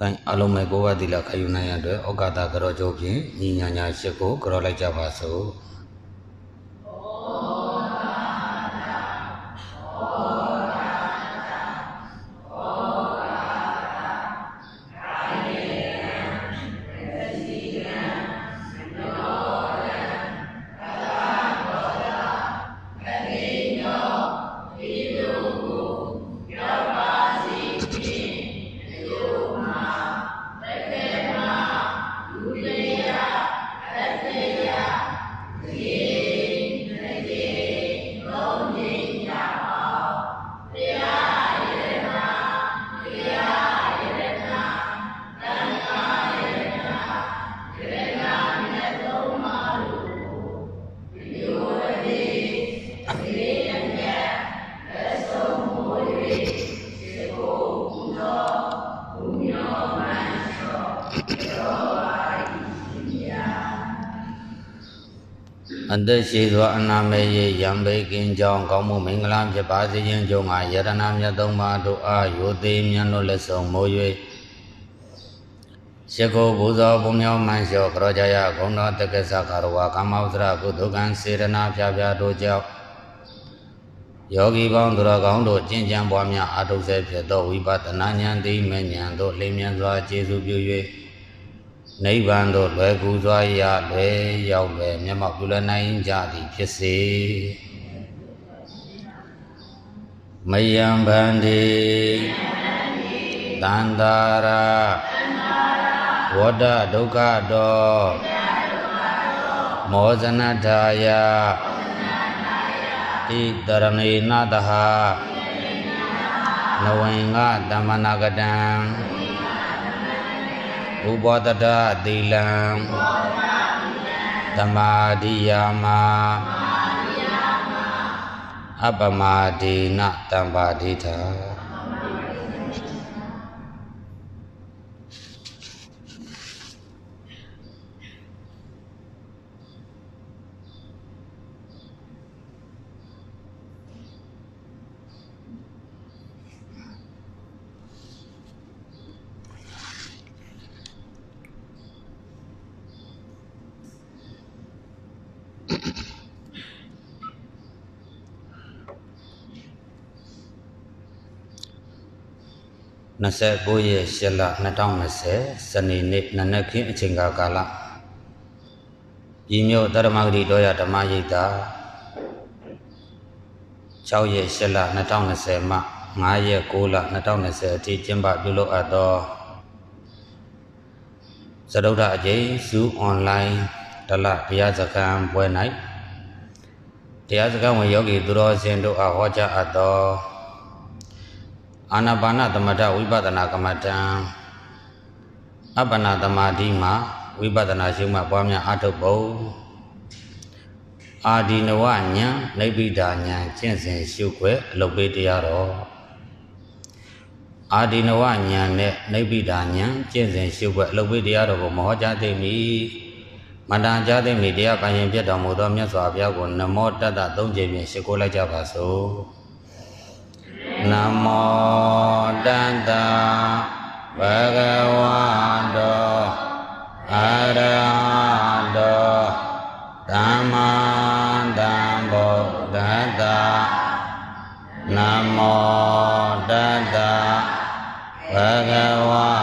ကိုင်းအလုံးမဲ့ကိုဝတိလခယူနိုင်ရတဲ့ဩကာသကရောကျိုးဖြင့်ညီညာညာရှစ်ကိုကြောလိုက်ကြပါစို့ အသက်ရှိသောအနာမေယယံဘေကင်းကြောင်းကောင်းမှုမင်္ဂလာဖြစ်ပါစေခြင်းကြောင့်ငါယရဏမြတ်သုံးပါးတို့အားယိုသေးမြတ်တို့လက်ဆောင်မိုး၍ရှ िख ိုဘုဇောဘုံမြောင်းမှန်လျှောကရောကြယဂုံတော်တက္ကသခရဝကာမောစရကုသကံစေရနာဖြာဖြာတို့ကြောင့်ယောဂီပေါင်းသူတော်ကောင်းတို့ကျင့်ကြံပွားများအာထုဆဲဖြစ်သောဝိပဿနာဉာဏ်သိမဉဏ်တို့လင်းမြန်စွာကျေစုပြု၍ နိဗ္ဗာန်သို့လွယ်ကူစွာရလွယ်ရောက်လွယ်မျက်မှောက်ပြုလနိုင်ကြသည်ဖြစ်စေမယံဗန္တိတန္တာရာဝဒဒုက္ခတောမောဇနထာယဣတရဏေနတဟနဝင်္ဂတမနာကတံ ဥပောတတသီလံသမာဓိယာမအပမဒေနတံပါတိထာ 29ရက်8လ2020စနေနေ့နနက်ခင်းအချိန်ကာလဤမြို့တရမဂတိတော်ရဓမ္မရိပ်သာ6ရက်8လ2020မှ9ရက်9လ2020အထိကျင်းပပြုလုပ်အပ်သောသရုဒ္ဓအကျိဇူအွန်လိုင်းတလတရားစခန်းပွဲ၌တရားစခန်းဝင်ယောဂီသူတော်စင်တို့အားဟောကြားအပ်သော အာနာပါနသမထဝိပဿနာကမ္မဋ္ဌာန်းအပ္ပနာသမာဓိမှာဝိပဿနာရှုမှတ်ပွားများအထုတ်ပုံအာဒီနဝဉာဏ်နိဗ္ဗိဒာဉာဏ်ကျင့်စဉ်ရှုခွဲအလုပ်ပေးတရားတော်အာဒီနဝဉာဏ်နဲ့နိဗ္ဗိဒာဉာဏ်ကျင့်စဉ်ရှုခွဲအလုပ်ပေးတရားတော်ကိုမဟောကြားသိမီမတန်ကြားသိမီတရားကံရင်ပြတ်တော်မူသောမြတ်စွာဘုရားကိုနမောတတ္တသုံးကြိမ်ဖြင့်ရှိခိုးလိုက်ကြပါစို့ နမောတတ္တဘဂဝတောအရဟတောသမ္မာသမ္ဗုဒ္ဓတ္တနမောတတ္တဘဂဝ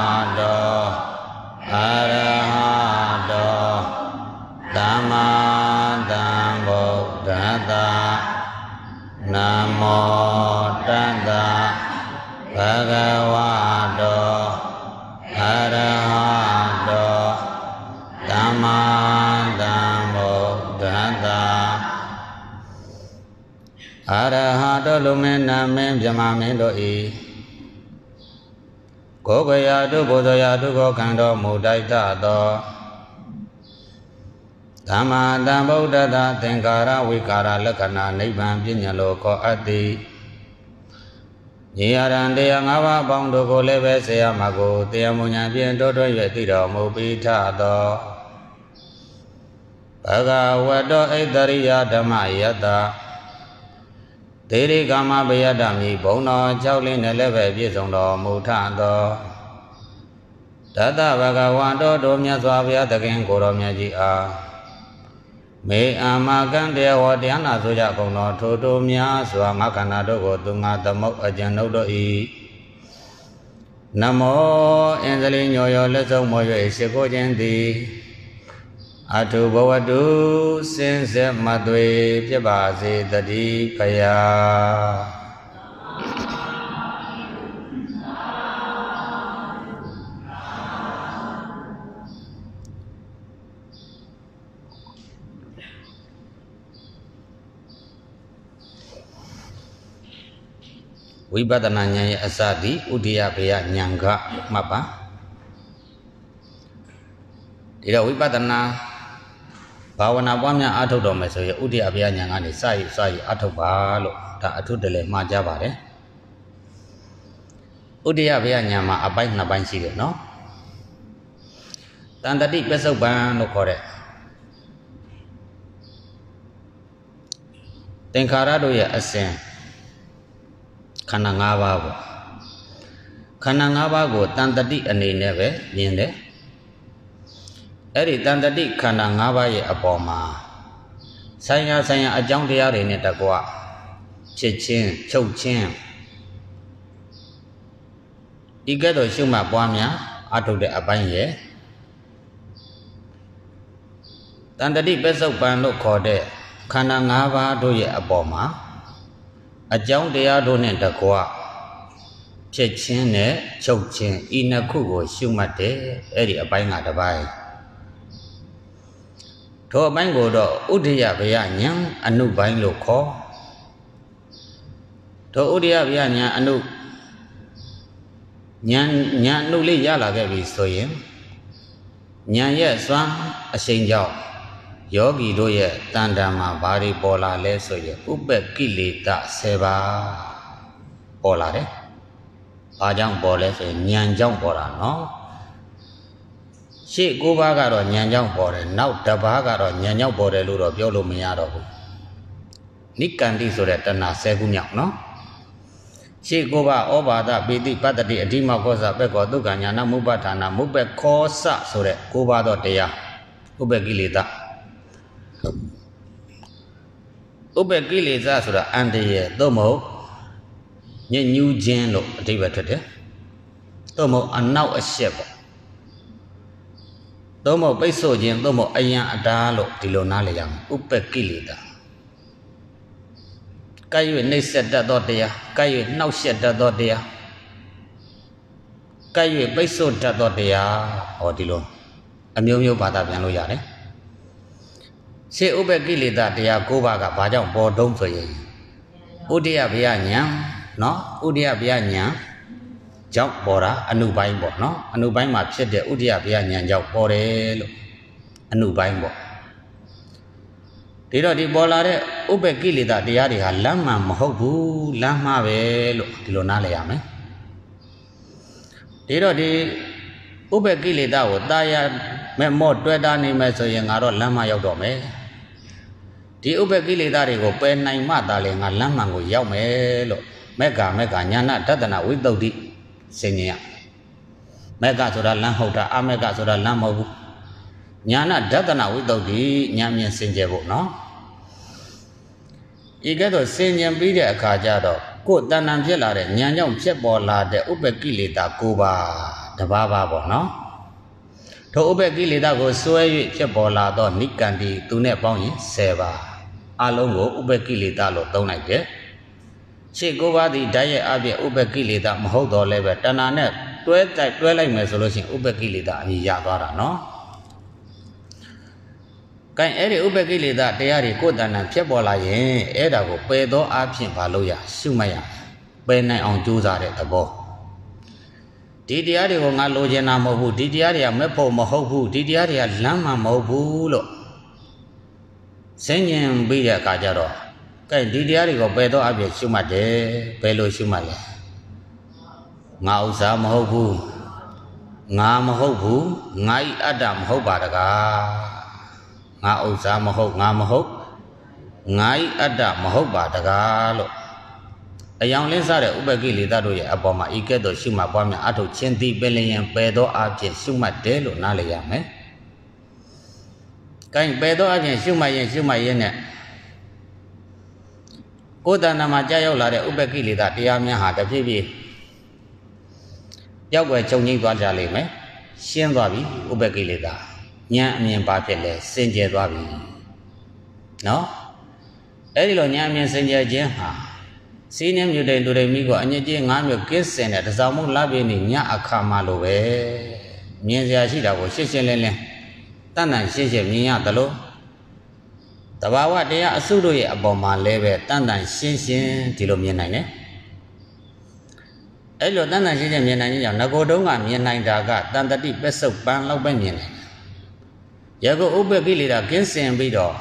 လူမင်းနာမင်းမြမမင်းတို့ဤကိုယ်ကရာတို့ဘုဇရာတို့ကိုခံတော်မူတိုက်တသောသမ္မာသမ္ဗုဒ္ဓတသင်္ကာရဝိကာရလက္ခဏာနိဗ္ဗာန်ပြဉ္ညာလောကောအတ္တိညီရန်တရား၅ပါးပေါင်းတို့ကိုလည်းပဲဆေယမကိုတရားမုံညာဖြင့်တိုးတွဲ၍သိတော်မူပြီးထသောဘဂဝတောဣတရိယဓမ္မယတ္တ ဒေရိကာမဘယတ္တမိဘုံတော်၆လင်းနဲ့လည်းပဲပြည့်စုံတော်မူထသောတတဗကဝန္တောတို့မြတ်စွာဘုရားသခင်ကိုတော်မြတ်ကြီးအားမေအာမကံတေဝတရားနာဆိုကြကုန်သောထိုတို့များစွာငါခန္ဓာတို့ကိုသူငါသမုတ်အကျဉ်ုပ်တို့၏နမောအင်္ဂလိညောယောလက်ဆုံးမော၍ရှိခိုးခြင်းသည် အထုဘဝတုစင်ဆက်မသွေဖြစ်ပါစေတည်းဖယားဝိပဿနာဉာဏ်ရဲ့အစသည်ဥဒိယဘေယဉာဏ်ကမှတ်ပါဒီတော့ဝိပဿနာ ဘာဝနာပွားများအားထုတ်တော်မယ်ဆိုရင်ဥဒိယဘေယဉာဏ်ကနေစရစရအားထုတ်ပါလို့ဒါအထုတလည်းမှားကြပါတယ်ဥဒိယဘေယဉာဏ်မှာအပိုင်းနှစ်ပိုင်းရှိတယ်နော်တန်တတိပစ္စုပန်လို့ခေါ်တဲ့သင်္ခါရတို့ရဲ့အစဉ်ခန္ဓာ၅ပါးပေါ့ခန္ဓာ၅ပါးကိုတန်တတိအနေနဲ့ပဲမြင်တယ် အဲ့ဒီတန်တတိခန္ဓာ၅ပါးရဲ့အပေါ်မှာဆိုင်ရာဆိုင်ရာအကြောင်းတရားတွေနဲ့တကွဖြစ်ချင်းချုပ်ချင်းဤကဲ့သို့ရှုမှတ်ပွားများအထုတ်တဲ့အပိုင်းရဲ့တန်တတိပစ္စုပန်လို့ခေါ်တဲ့ခန္ဓာ၅ပါးတို့ရဲ့အပေါ်မှာအကြောင်းတရားတို့နဲ့တကွဖြစ်ချင်းနဲ့ချုပ်ချင်းဤနှစ်ခုကိုရှုမှတ်တယ်အဲ့ဒီအပိုင်းကတစ်ပိုင်း ထိုအပိုင်းကိုတော့ဥဒိယဗျာဉာဏ်အနုပိုင်းလို့ခေါ်ထိုဥဒိယဗျာဉာဏ်အနုဉာဏ်ဉာဏ်အနုလေးရလာခဲ့ပြီဆိုရင်ဉာဏ်ရဲ့စွမ်းအရှိန်ကြောင့်ယောဂီတို့ရဲ့တန်တံမှာဘာတွေပေါ်လာလဲဆိုရင်ဥပ္ပကိလေသာ10ပါးပေါ်လာတယ်။ဘာကြောင့်ပေါ်လဲဆိုရင်ဉာဏ်ကြောင့်ပေါ်တာနော်။ ရှေ့၉ပါးကတော့ဉာဏ်ကြောင့်ပေါ်တယ်။နောက်တစ်ပါးကတော့ဉာဏ်ကြောင့်ပေါ်တယ်လို့တော့ပြောလို့မရတော့ဘူး။နိကန္တိဆိုတဲ့တဏှာ10ခုမြောက်နော်။ရှေ့ကိုပါဩဘာဒပိတိပတ္တိအဓိမခောစပက်ကောဒုက္ခညာနာမုပ္ပဌာနာမုပ္ပခောစဆိုတဲ့ကိုပါတော့တရားဥပ္ပကိလေသာဥပ္ပကိလေသာဆိုတာအန္တရာယ်သို့မဟုတ်ညညူးခြင်းလို့အဓိပ္ပာယ်ထွက်တယ်သို့မဟုတ်အနောက်အရှက်ပေါ့ သို့မဟုတ်ပိတ်ဆို့ခြင်းသို့မဟုတ်အယံအတားလို့ဒီလိုနားလည်ရမယ်ဥပ္ပကိလေသာကဲ့၍နှိပ်စက်တတ်သောတရားကဲ့၍နှောက်ယှက်တတ်သောတရားကဲ့၍ပိတ်ဆို့တတ်သောတရားဟောဒီလိုအမျိုးမျိုးဘာသာပြန်လို့ရတယ်ရှေးဥပ္ပကိလေသာတရား၉ပါးကဘာကြောင့်ပေါ်တုံးဆိုရင်ဥဒိယဗျာညာနော်ဥဒိယဗျာညာ ကြောင့်ပေါ်တာအနုပိုင်းပေါ့နော်အနုပိုင်းမှာဖြစ်တဲ့ဥဒိယဗျာညာကြောင့်ပေါ်တယ်လို့အနုပိုင်းပေါ့ဒီတော့ဒီပေါ်လာတဲ့ဥပ္ပကိလေသာတရားတွေဟာလမ်းမှန်မဟုတ်ဘူးလမ်းမှားပဲလို့ဒီလိုနားလည်ရမယ်ဒီတော့ဒီဥပ္ပကိလေသာကိုတာယာမဲ့မော့တွဲတာနေမယ်ဆိုရင်ငါတော့လမ်းမရောက်တော့မယ်ဒီဥပ္ပကိလေသာတွေကိုပယ်နိုင်မှသာလေငါလမ်းမှန်ကိုရောက်မယ်လို့မက်ကမက်ကညာနာတတနာဝိတုဒ္ဓိ စင်ញင်ရမက်ကဆိုတာလမ်းဟုတ်တာအမက်ကဆိုတာလမ်းမဟုတ်ဘူးညာနာဒတနာဝိတုဒ္ဓိညာမြင်စင်ကြယ်ဖို့နော်ဤကဲ့သို့စင်ញင်ပြီးတဲ့အခါကျတော့ကိုယ်တဏ္ဍံဖြစ်လာတဲ့ညာကြောင့်ဖြစ်ပေါ်လာတဲ့ဥပ္ပကိလေသာ၉ပါးတပါးပါပေါ့နော်ထိုဥပ္ပကိလေသာကိုစွဲ၍ဖြစ်ပေါ်လာသောနိကန္တိသူနဲ့ပေါင်းရင်10ပါးအလုံးကိုဥပ္ပကိလေသာလို့သုံးလိုက်တယ် ရှေ့ကိုပါးသည်ဓာတ်ရဲ့အပြည့်ဥပ္ပကိလေသာမဟုတ်တော့လည်းပဲတဏှာနဲ့တွဲတိုက်တွဲလိုက်မယ်ဆိုလို့ရှိရင်ဥပ္ပကိလေသာအမည်ရသွားတာနော်ကဲအဲ့ဒီဥပ္ပကိလေသာတရားတွေကိုယ်တဏ္ဍဖြစ်ပေါ်လာရင်အဲ့ဒါကိုပယ်သောအဖြစ်မလုပ်ရရှုမှတ်ရပယ်နိုင်အောင်ကြိုးစားတဲ့သဘောဒီတရားတွေကိုငါလိုချင်တာမဟုတ်ဘူးဒီတရားတွေကမဲ့ဖို့မဟုတ်ဘူးဒီတရားတွေကလမ်းမှမဟုတ်ဘူးလို့စဉ္ញင်ပြီးတဲ့အခါကျတော့ ကဲဒီတရားတွေကိုပယ်တော့အပြည့်ရှုမှတ်တယ်ဘယ်လိုရှုမှတ်လဲငါဥစ္စာမဟုတ်ဘူးငါမဟုတ်ဘူးငါဤအတ္တမဟုတ်ပါတကားငါဥစ္စာမဟုတ်ငါမဟုတ်ငါဤအတ္တမဟုတ်ပါတကားလို့အယောင်လင်းစားတဲ့ဥပကိလေသာတို့ရဲ့အပေါ်မှာဤကဲ့သို့ရှုမှတ်ပွားများအထုချင်းသည်ပင်လျင်ပယ်သောအဖြစ်ရှုမှတ်တယ်လို့နားလည်ရမယ်။ကိုင်းပယ်သောအဖြစ်ရှုမှတ်ရင်ရှုမှတ်ရင်နဲ့ ကိုယ်တဏ္ဍာမှာကြာရောက်လာတဲ့ဥပကိလေသာတရားများဟာတဖြည်းဖြည်းရောက်ွယ်ချုပ်ငိမ့်သွားကြလိမ့်မယ်။ရှင်းသွားပြီဥပကိလေသာဉာဏ်အမြင်ပါဖြစ်လဲစင်ကြယ်သွားပြီ။နော်အဲ့ဒီလိုဉာဏ်အမြင်စင်ကြယ်ခြင်းဟာစီးနှင်းမြူတဲ့လူတွေမိကအညစ်အကြေးငါးမျိုးကင်းစင်တဲ့တစောင်းမှုလပြည့်နေညအခါမှလိုပဲမြင်စရာရှိတာကိုရှင်းရှင်းလင်းလင်းတန်တန်ရှင်းရှင်းမြင်ရသလို တဘာဝတရားအစုတို့ရဲ့အပေါ်မှာလည်းပဲတန်တန်ရှင်းရှင်းဒီလိုမြင်နိုင်တယ်အဲ့လိုတန်တန်ရှင်းရှင်းမြင်နိုင်ခြင်းကြောင့်ငကိုတုံးကမြင်နိုင်တာကတန်တတိပစ္စုပန်လောက်ပဲမြင်တယ်ရကုဥပ္ပကိလေသာကင်းစင်ပြီးတော့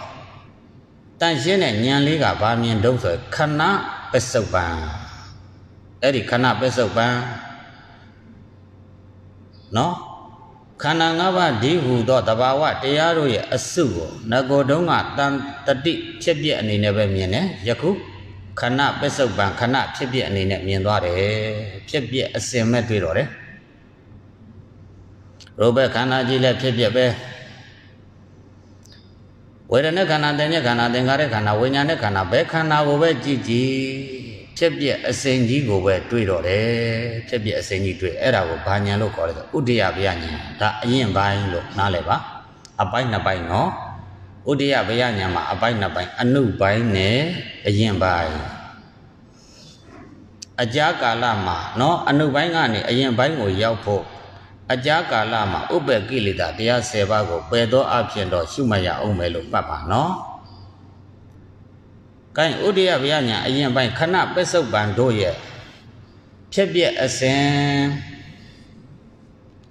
တန်ရှင်းတဲ့ဉာဏ်လေးကဘာမြင်တော့ဆိုခဏပစ္စုပန်အဲ့ဒီခဏပစ္စုပန်နော် ခန္ဓာ၅ပါးဒီဟုသောတဘာဝတရားတို့ရဲ့အစုကိုငကိုတုံးကတန်တတိဖြစ်ပြအနေနဲ့ပဲမြင်တယ်ယခုခဏပစ္စုပန်ခဏဖြစ်ပြအနေနဲ့မြင်သွားတယ်ဖြစ်ပြအစင်မဲ့တွေ့တော့တယ်ရုပ်ပဲခန္ဓာကြီးလည်းဖြစ်ပြပဲဝေဒနာခန္ဓာတင်ရဲ့ခန္ဓာသင်္ခါရခန္ဓာဝိညာဉ်ရဲ့ခန္ဓာဘယ်ခန္ဓာကိုပဲကြည့်ကြည့် ဖြစ်ပြအစဉ်ကြီးကိုပဲတွေးတော့တယ်ဖြစ်ပြအစဉ်ကြီးတွေးအဲ့ဒါကိုဘာညာလို့ခေါ်လဲဆိုဥဒိယဗျာညာဒါအရင်ပိုင်းလို့နားလည်ပါအပိုင်းနှစ်ပိုင်းနော်ဥဒိယဗျာညာမှာအပိုင်းနှစ်ပိုင်းအနုပိုင်းနဲ့အရင်ပိုင်းအကြာကာလမှာနော်အနုပိုင်းကနေအရင်ပိုင်းကိုရောက်ဖို့အကြာကာလမှာဥပ္ပကိလေသာတရား10ပါးကိုပယ်သောအဖြစ်တော့ရှုမှတ်ရအောင်မယ်လို့မှတ်ပါနော်။ ကိုင်းဥဒိယဗျာညာအရင်ပိုင်းခဏပစ္စုပန်တို့ရဲ့ဖြစ်ပြအစဉ်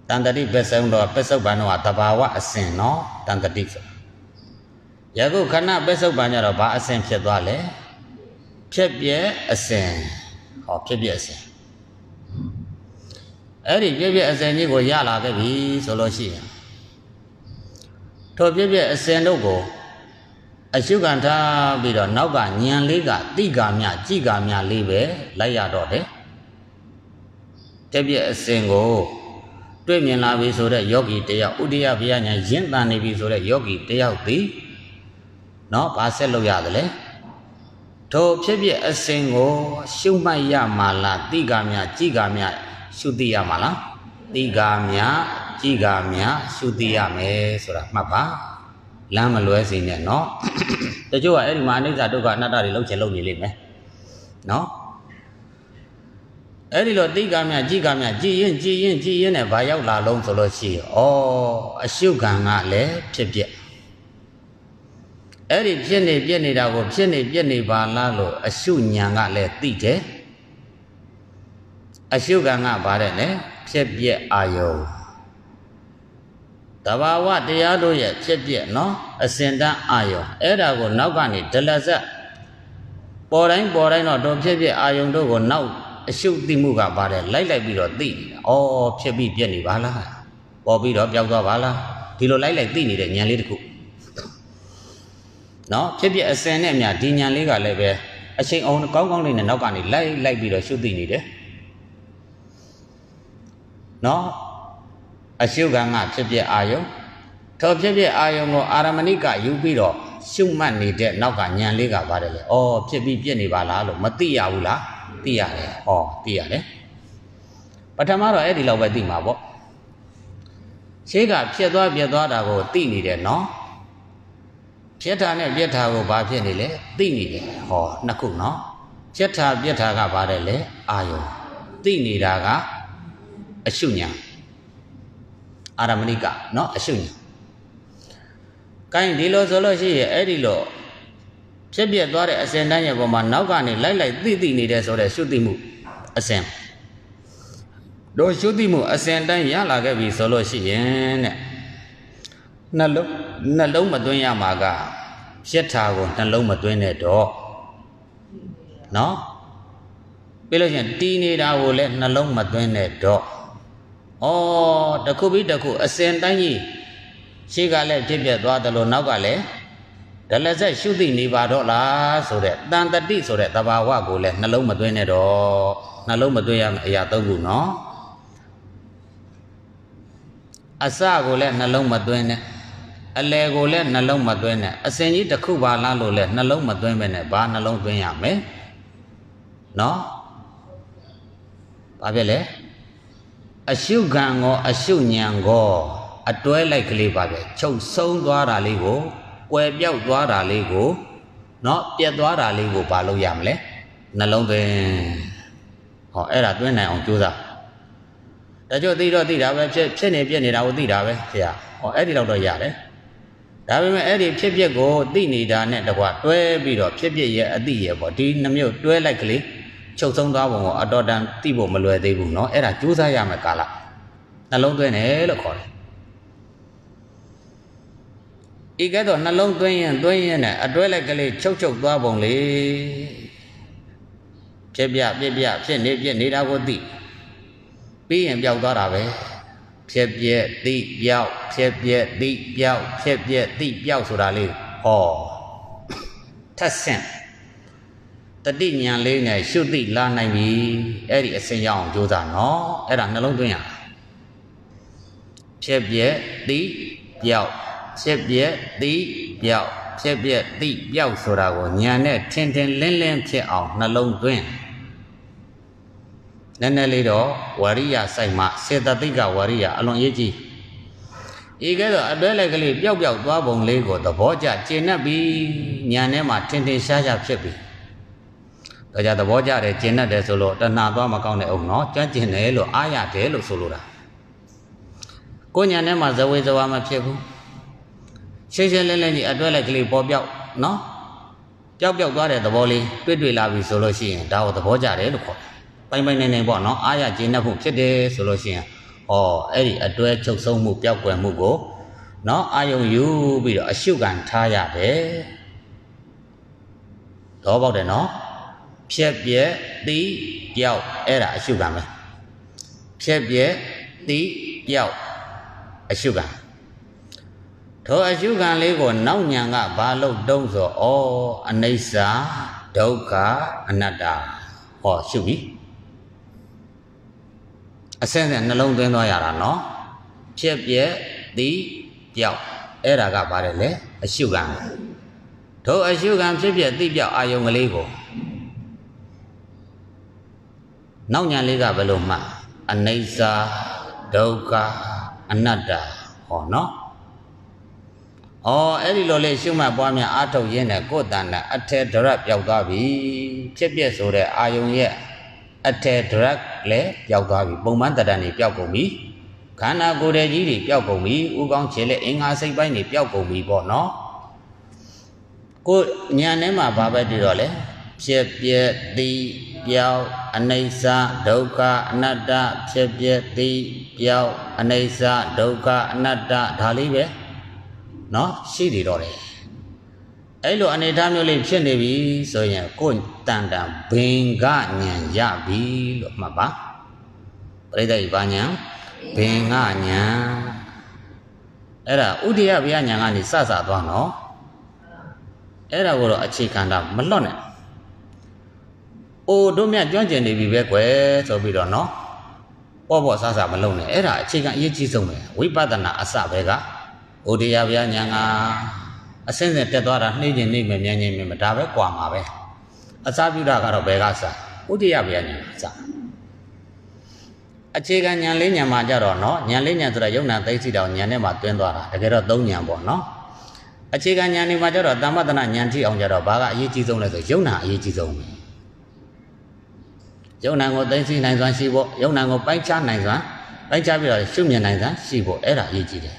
တန်တတိပစ္စုံတော့ပစ္စုပန်တော့တဘာဝအစဉ်နော်တန်တတိဆို။ယခုခဏပစ္စုပန်ကြတော့ဘာအစဉ်ဖြစ်သွားလဲ။ဖြစ်ပြအစဉ်ဟောဖြစ်ပြအစဉ်အဲ့ဒီပြည့်ပြည့်အစဉ်ကြီးကိုရလာခဲ့ပြီဆိုလို့ရှိရင်ထိုပြည့်ပြည့်အစဉ်တို့ကို အရှုခံထားပြီးတော့နောက်ကညံလေးကတိကာမြကြည်ကာမြလေးပဲလိုက်ရတော့တယ်ပြည့်ပြည့်အစဉ်ကိုတွေ့မြင်လာပြီဆိုတဲ့ယောဂီတယောက်ဥဒိယဘုရားညာရင့်တန်နေပြီဆိုတဲ့ယောဂီတယောက်သည်နော်ဘာဆက်လုပ်ရသလဲထိုဖြစ်ဖြစ်အစဉ်ကိုရှုမှတ်ရမှာလားတိကာမြကြည်ကာမြရှုသိရမှာလားတိကာမြကြည်ကာမြရှုသိရမယ်ဆိုတာမှတ်ပါ လမ်းမလွဲစေနဲ့နော်တချို့ကအဲ့ဒီမှာအနိစ္စဒုက္ခအနတ္တတွေလောက်ချင်လောက်နေလိမ့်မယ်နော်အဲ့ဒီလိုတိကမြကြည်ကမြကြည်ရင်ကြည်ရင်ကြည်ရင်နဲ့ဘာရောက်လာလုံးဆိုလို့ရှိရင်ဩအရှုခံကလည်းဖြစ်ဖြစ်အဲ့ဒီဖြစ်နေပြက်နေတာကိုဖြစ်နေပြက်နေပါလားလို့အရှုဉာဏ်ကလည်းသိတယ်အရှုခံကဗါတဲ့လေဖြစ်ပြက်အာယုံ တဘာဝတရားတို့ရဲ့ဖြစ်ပြက်နော်အစင်တန်းအာယုံအဲ့ဒါကိုနောက်ကနေဒလဇက်ပေါ်တိုင်းပေါ်တိုင်းတော့တို့ဖြစ်ပြက်အာယုံတို့ကိုနောက်အရှုသိမှုကဗါတဲ့လိုက်လိုက်ပြီးတော့သိနေတာဩဖြစ်ပြီးပြက်နေပါလားပေါ်ပြီးတော့ပျောက်သွားပါလားဒီလိုလိုက်လိုက်သိနေတဲ့ဉာဏ်လေးတစ်ခုနော်ဖြစ်ဖြစ်အစင်နဲ့မြဒီဉာဏ်လေးကလည်းပဲအချိန်အောင်ကောင်းကောင်းလေးနဲ့နောက်ကနေလိုက်လိုက်ပြီးတော့ရှုသိနေတယ်နော် အရှုခံကဖြစ်ဖြစ်အာယုံထောဖြစ်ဖြစ်အာယုံကိုအာရမဏိကယူပြီးတော့ရှုမှတ်နေတဲ့နောက်ကညံလေးကပါတယ်လေ။အော်ဖြစ်ပြီးပြစ်နေပါလားလို့မသိရဘူးလား။သိရတယ်။ဟောသိရတယ်။ပထမတော့အဲ့ဒီလောက်ပဲသိမှာပေါ့။ရှေးကဖြစ်သွားပြက်သွားတာကိုသိနေတယ်နော်။ဖြစ်တာနဲ့ပြက်တာကိုဘာဖြစ်နေလဲသိနေတယ်။ဟောနှစ်ခုနော်။ဖြစ်တာပြက်တာကပါတယ်လေအာယုံသိနေတာကအရှုညာ အာရမဏိကเนาะအရှုညာကိုင်းဒီလိုဆိုလို့ရှိရင်အဲ့ဒီလိုဖြစ်ပြသွားတဲ့အစဉ်တန်းရဲ့ပုံမှာနောက်ကနေလိုက်လိုက်သိသိနေတဲ့ဆိုတဲ့ရှုသိမှုအစဉ်တို့ရှုသိမှုအစဉ်တန်းရလာခဲ့ပြီဆိုလို့ရှိရင်တဲ့နှလုံးနှလုံးမသွင်းရမှာကဖြစ်တာကိုနှလုံးမသွင်းနဲ့တော့เนาะပြီးလို့ရှိရင်တီးနေတာကိုလည်းနှလုံးမသွင်းနဲ့တော့ ဩတခုပြီးတခုအစဉ်တိုင်းကြီးရှေ့ကလည်းဖြစ်ပြသွားတယ်လို့နောက်ကလည်းတဒလဆက်ရှုသိနေပါတော့လားဆိုတဲ့တန်တတိဆိုတဲ့သဘာဝကိုလည်းနှလုံးမသွင်းနဲ့တော့နှလုံးမသွင်းရမယ့်အရာသုံးခုနော်အစကိုလည်းနှလုံးမသွင်းနဲ့အလယ်ကိုလည်းနှလုံးမသွင်းနဲ့အစဉ်ကြီးတစ်ခုပါလားလို့လည်းနှလုံးမသွင်းပဲနဲ့ဘာနှလုံးသွင်းရမလဲနော်ဘာဖြစ်လဲ အရှုခံကောအရှုညံကောအတွဲလိုက်ကလေးပါပဲချုပ်ဆုံးသွားတာလေးကိုကွယ်ပြောက်သွားတာလေးကိုเนาะပြက်သွားတာလေးကိုဘာလို့ရမလဲနှလုံးသွင်းဟောအဲ့ဒါသွင်းနိုင်အောင်ကြိုးစားတချို့သိတော့သိတာပဲဖြစ်ဖြစ်နေပြက်နေတာကိုသိတာပဲဖေဟာဟောအဲ့ဒီတော့တော့ရတယ်ဒါပေမဲ့အဲ့ဒီဖြစ်ဖြစ်ကိုသိနေတာနဲ့တကွတွဲပြီးတော့ဖြစ်ဖြစ်ရဲ့အသိရဲ့ပေါ့ဒီနှမျိုးတွဲလိုက်ကလေး ချုပ်ဆုံးသွားပုံကိုအတော်တန်သိဖို့မလွယ်သေးဘူးเนาะအဲ့ဒါကြိုးစားရမယ်ကာလနှလုံးသွင်းတယ်လို့ခေါ်တယ်ဤကဲ့သို့နှလုံးသွင်းရင်သွင်းရင်နဲ့အတွဲလိုက်ကလေးချုပ်ချုပ်သွားပုံလေဖြစ်ပြပြပြဖြစ်နေပြနေတာကိုသိပြီးရင်ပျောက်သွားတာပဲဖြစ်ပြသိပျောက်ဖြစ်ပြသိပျောက်ဖြစ်ပြသိပျောက်ဆိုတာလေးဟောထက်ဆင့် တတိညာလေးနဲ့ရှုသိလာနိုင်ပြီအဲ့ဒီအစဉ်ရအောင်ကြိုးစားနော်အဲ့ဒါနှလုံးသွင်းရဖြစ်ပြသိပျောက်ဖြစ်ပြသိပျောက်ဖြစ်ပြသိပျောက်ဆိုတာကိုညာနဲ့ထင်ထင်လင်းလင်းဖြစ်အောင်နှလုံးသွင်းနည်းနည်းလေးတော့ဝရိယစိုက်မှစေတသိကဝရိယအလွန်ရေးကြီးဤကဲတော့အတွဲလက်ကလေးပျောက်ပျောက်သွားပုံလေးကိုသဘောကျကျင့်납ပြီးညာထဲမှာထင်ထင်ရှားရှားဖြစ်ပြီ ဒါကြသဘောကျတယ်ကျင့်납တယ်ဆိုလို့တဏှာသွားမကောင်းတဲ့အောင်နော်ကြွကျင်တယ်လို့အားရတယ်လို့ဆိုလိုတာကိုညာထဲမှာဇဝေဇဝါမဖြစ်ဘူးရှင်းရှင်းလင်းလင်းကြီးအတွဲလက်ကလေးပေါ်ပြောက်နော်ပျောက်ပျောက်သွားတဲ့သဘောလေးတွေ့တွေ့လာပြီဆိုလို့ရှိရင်ဒါကိုသဘောကျတယ်လို့ခေါ်တယ်ပိုင်ပိုင်နေနေပေါ့နော်အားရကျေနပ်မှုဖြစ်တယ်ဆိုလို့ရှိရင်ဩအဲ့ဒီအတွဲချုပ်ဆုံးမှုပျောက်ကွယ်မှုကိုနော်အာယုံယူပြီးတော့အရှုခံထားရတယ်တော့ပေါက်တယ်နော် ဖြက်ပြက်တီးပျောက်အဲ့ဒါအရှုခံပဲဖြက်ပြက်တီးပျောက်အရှုခံထိုအရှုခံလေးကိုနောက်ညံကဘာလို့တုံးဆိုဩအနိစ္စဒုက္ခအနတ္တဟောရှုပြီအစင်းစင်းနှလုံးသွင်းသွားရတာနော်ဖြစ်ပြက်သည်ပြောက်အဲ့ဒါကပါတယ်လေအရှုခံထိုအရှုခံဖြစ်ပြက်သည်ပြောက်အာယုံကလေးကို နောက်ညာလေးကဘယ်လိုမှအနိစ္စဒုက္ခအနတ္တဟောနော်။အော်အဲ့ဒီလိုလေးရှုမှတ်ပွားများအာထုတ်ရင်းနဲ့ကိုယ်တန်နဲ့အထေဒရက်ပျောက်သွားပြီ။ဖြစ်ပြဆိုတဲ့အာယုံရဲ့အထေဒရက်လည်းပျောက်သွားပြီ။ပုံမှန်တဏ္ဍာန်တွေပျောက်ကုန်ပြီ။ခန္ဓာကိုယ်ရဲ့ကြီးတွေပျောက်ကုန်ပြီ။ဥကောင်းခြေလက်အင်္ဂါစိတ်ပိုင်းတွေပျောက်ကုန်ပြီပေါ့နော်။ကိုညာထဲမှာဘာပဲတည်တော့လဲ။ဖြစ်ပြသည် ပျောက်အနိစ္စဒုက္ခအနတ္တဖြစ်ပြသည်ပျောက်အနိစ္စဒုက္ခအနတ္တဒါလေးပဲ။နော်ရှိနေတော့တယ်အဲ့လိုအနေထားမျိုးလေးဖြစ်နေပြီဆိုရင်ကိုယ်တန်တန်ဘင်ကညံရပြီလို့မှတ်ပါပရိသတ်ဘာညံဘင်ကညံအဲ့ဒါဥဒိယဗျာညံကနေစစသွားနော်အဲ့ဒါကိုတော့အခြေခံတာမလွတ်နဲ့ အိုတို့မြတ်ကြွန့်ကျင်နေပြီပဲကွယ်ဆိုပြီးတော့နော်ပေါ့ပေါ့ဆဆမလုံးနဲ့အဲ့ဒါအခြေခံအရေးကြီးဆုံးပဲဝိပဿနာအစပဲကအိုတရားဗျာညာငါအစင်းစင်တက်သွားတာနှိမ့်ကျင်နေမယ်မြန်းကျင်မယ်ဒါပဲကွာမှာပဲအစပြုတာကတော့ဘယ်ကစဥတရားဗျာညာစအခြေခံညာလေးညာမှာကြတော့နော်ညာလေးညာဆိုတာယုံနာသိသိတောင်ညာနဲ့မှာတွင်းသွားတာတကယ်တော့သုံးညာပေါ့နော်အခြေခံညာနေမှာကြတော့တမ္ပတနာညာတိအောင်ကြတော့ဘာကအရေးကြီးဆုံးလဲဆိုယုံနာအရေးကြီးဆုံးပဲ ယုံနာကိုသိသိနိုင်စွမ်းရှိဖို့ယုံနာကိုပိုင်းခြားနိုင်စွမ်းပိုင်းခြားပြီးတော့ရှုမြင်နိုင်စွမ်းရှိဖို့အဲ့ဒါအရေးကြီးတယ်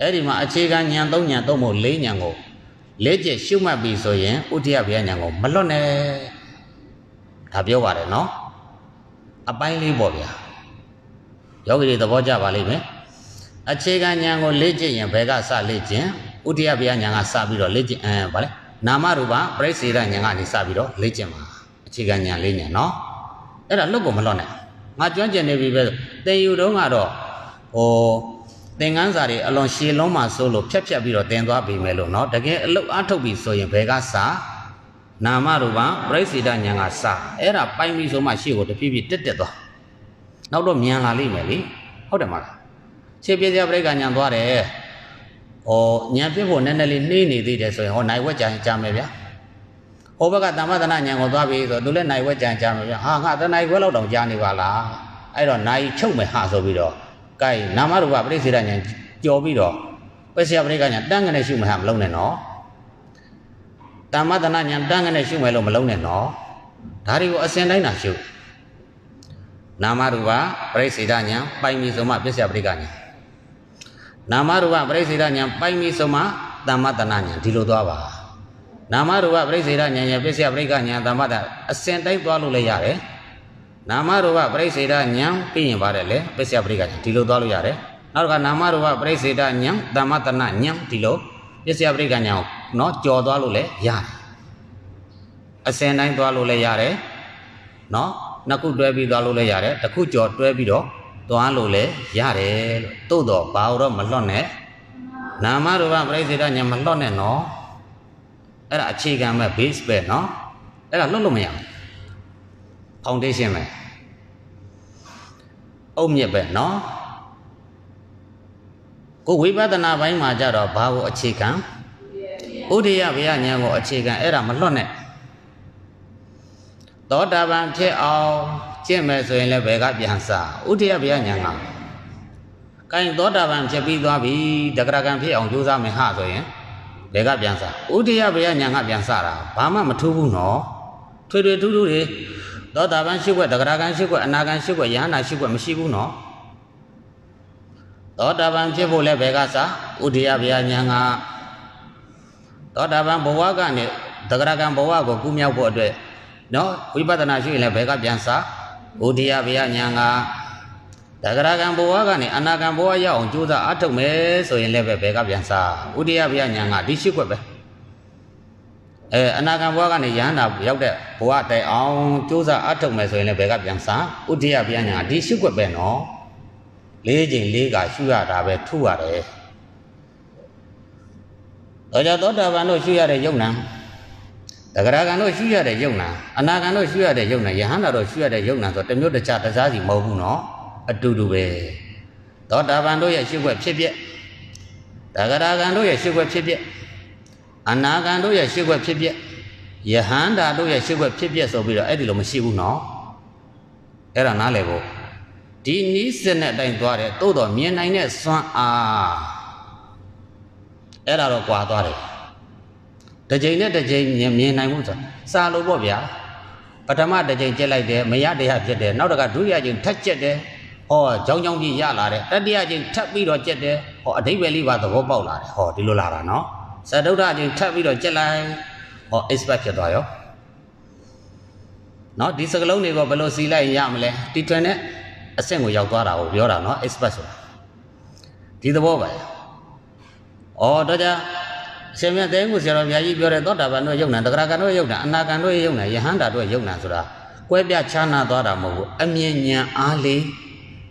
အဲ့ဒီမှာအခြေခံဉာဏ်၃ဉာဏ်သုံးဖို့၄ဉာဏ်ကိုလေးကျရှုမှတ်ပြီဆိုရင်ဥဒိယဗျာဉာဏ်ကိုမလွတ်နဲ့ဒါပြောပါတယ်နော်အပိုင်းလေးပေါ့ဗျာယောဂီတွေသဘောကျပါလိမ့်မယ်အခြေခံဉာဏ်ကိုလေ့ကျင့်ရင်ဘယ်ကစလေ့ကျင့်ဥဒိယဗျာဉာဏ်ကစပြီးတော့လေ့ကျင့်အဲဗါလဲနာမရူပပြိစေရဉာဏ်ကနေစပြီးတော့လေ့ကျင့်ပါအခြေခံဉာဏ်လေးဉာဏ်နော် အဲ့ဒါလွတ်ကိုမလွတ်နဲ့ငါကျွမ်းကျင်နေပြီပဲတင်ယူတော့ကတော့ဟို သင်္ကန်းစာတွေအလွန်ရှည်လုံးမှဆိုလို့ဖြတ်ဖြတ်ပြီးတော့တင်သွားပြီမယ်လို့เนาะတကယ်အလုတ်အထုတ်ပြီဆိုရင်ဘယ်ကစာနာမရူပပြိစိတဉာဏ်ကစာအဲ့ဒါပိုင်ပြီဆိုမှရှေ့ကိုတဖြည်းဖြည်းတက်တက်သွားနောက်တော့မြန်လာလိမ့်မယ်လေဟုတ်တယ်မလားရှေ့ပြည့်စရာပြိက္ခာဉာဏ်သွားတယ်ဟောဉာဏ်ပြည့်ဖို့နည်းနည်းလေးနှေးနေသေးတယ်ဆိုရင်ဟောနိုင်ဝက်ကြံကြမယ်ဗျာ ဟိုဘက်ကတမ္မသနာဉာဏ်ကိုသွားပြီဆိုသူလည်းနိုင်ဝက်ကြံကြမယ်ဗျာဟာငါတနိုင်ခွဲလောက်တောင်ကြားနေပါလားအဲ့တော့နိုင်ချုပ်မယ်ဟာဆိုပြီးတော့ကဲနာမရူပပြိစိတဉာဏ်ကြော်ပြီးတော့ပစ္စယပရိက္ခဉာဏ်တန်းကနေရှုမှဟာမလုံးနဲ့နော်တမ္မသနာဉာဏ်တန်းကနေရှုမယ်လို့မလုံးနဲ့နော်ဒါတွေကိုအစင်တိုင်းတာရှုနာမရူပပြိစိတဉာဏ်ပိုင်ပြီဆိုမှပစ္စယပရိက္ခဉာဏ်နာမရူပပြိစိတဉာဏ်ပိုင်ပြီဆိုမှတမ္မသနာဉာဏ်ဒီလိုသွားပါ နာမရူပပြိစိတဉာဏ်ရဲ့ပစ္စယပရိက္ခဉာဏ်တမ္မတအစင်တိုင်းသွားလို့လည်းရတယ်နာမရူပပြိစေတဉာဏ်ပြီးရင်ပါတယ်လေပစ္စယပရိက္ခဉာဏ်ဒီလိုသွားလို့ရတယ်နောက်တစ်ခါနာမရူပပြိစေတဉာဏ်တမ္မတနဉာဏ်ဒီလိုပစ္စယပရိက္ခဉာဏ်ကိုနော်ကြော်သွားလို့လည်းရတယ်အစင်တိုင်းသွားလို့လည်းရတယ်နော်နှစ်ခုတွဲပြီးသွားလို့လည်းရတယ်တစ်ခုကြော်တွဲပြီးတော့သွားလို့လည်းရတယ်လို့သို့တော့ဘာလို့မလွတ်နဲ့နာမရူပပြိစေတဉာဏ်မလွတ်နဲ့နော် အဲ့ဒါအခြေခံမဲ့ base ပဲနော်အဲ့ဒါလွတ်လို့မရဘူး foundation ပဲအုတ်မြစ်ပဲเนาะကိုဝိပဿနာဘိုင်းမှာကြတော့ဘာကိုအခြေခံဥဒိယဗျာဉာဏ်ကိုအခြေခံအဲ့ဒါမလွတ်နဲ့သောတာပန်ဖြစ်အောင်ကျင့်မယ်ဆိုရင်လည်းဘယ်ကပြန်စားဥဒိယဗျာဉာဏ်ကကိုင်သောတာပန်ဖြစ်ပြီးသွားပြီတဂရကံဖြစ်အောင်ကြိုးစားမယ်ဟာဆိုရင် ဘယ်ကပြန်စားဥဒိယဗျာဉာဏ်ကပြန်စားတာဘာမှမထူးဘူးနော်ထွေထွေထူးထူးတွေသောတာပန်ရှိခွက်တဂရကံရှိခွက်အနာကံရှိခွက်ယဟနာရှိခွက်မရှိဘူးနော်သောတာပန်ဖြစ်ဖို့လည်းဘယ်ကစားဥဒိယဗျာဉာဏ်ကသောတာပန်ဘဝကနေတဂရကံဘဝကိုကူးမြောက်ဖို့အတွက်နော်ဝိပဿနာရှိရင်လည်းဘယ်ကပြန်စားဥဒိယဗျာဉာဏ်က တဂရကံဘဝကနေအနာကံဘဝရောက်အောင်ကြိုးစားအထုတ်မယ်ဆိုရင်လည်းပဲဘယ်ကပြန်စားဥဒိယဗျာဉာဏ်ကဒီရှိခွက်ပဲအဲအနာဂံဘဝကနေယဟန္တာရောက်တဲ့ဘဝတိုင်အောင်ကြိုးစားအထုတ်မယ်ဆိုရင်လည်းဘယ်ကပြန်စားဥဒိယပြန်ညာဒီရှုွက်ပဲနော်လေးချိန်လေးကရှုရတာပဲထုရတယ်တော့ကြသောတာပန်တို့ရှုရတဲ့ယုံနာတဂရကံတို့ရှုရတဲ့ယုံနာအနာဂံတို့ရှုရတဲ့ယုံနာယဟန္တာတို့ရှုရတဲ့ယုံနာဆိုတမျိုးတခြားတစားစီမဟုတ်ဘူးနော် အတူတူပဲသောတာပန်တို့ရဲ့ရှုွက်ဖြစ်ဖြစ်တဂရကံတို့ရဲ့ရှုွက်ဖြစ်ဖြစ်အနာဂံတို့ရဲ့ရှုွက်ဖြစ်ဖြစ်ယဟန္တာတို့ရဲ့ရှုွက်ဖြစ်ဖြစ်ဆိုပြီးတော့အဲ့ဒီလိုမရှိဘူးနော်အဲ့ဒါနားလည်ဖို့ဒီနီးစနစ်အတိုင်းသွားတယ်သို့တော်မြင်နိုင်တဲ့စွမ်းအားအဲ့ဒါတော့ကွာသွားတယ်တစ်ချိန်နဲ့တစ်ချိန်မြင်မြင်နိုင်မှုဆိုစာလို့ပေါ့ဗျာပထမတစ်ချိန်ကျက်လိုက်တယ်မရတရားဖြစ်တယ်နောက်တစ်ခါဒုတိယချိန်ထပ်ကျက်တယ် ဟောကြောင်းကြောင်းကြီးရလာတယ်တတိယချိန်ထပ်ပြီးတော့ကျက်တယ်ဟောအဓိပ္ပာယ်လေးပါသဘောပေါက်လာတယ်ဟောဒီလိုလာတာနော်ဇဒုဒ္ဒချင်းထပ်ပြီးတော့ကြက်လိုက်ဟော expert ဖြစ်သွားရောနော်ဒီစကလုံးတွေကိုဘယ်လိုစီလိုက်ရမလဲတီထွင်နဲ့အဆင့်ကိုရောက်သွားတာကိုပြောတာနော် expert ဆိုတာဒီသဘောပါဩတော့ကြအရှင်မြတ်တဲကိုဆရာတော်ဘုရားကြီးပြောတဲ့သောတာပန်တို့ယုံနာတဂရကံတို့ယုံနာအနာကံတို့ယုံနာယဟန္တာတို့ယုံနာဆိုတာကွဲပြားခြားနာသွားတာမဟုတ်ဘူးအမြင်ဉာဏ်အားလေး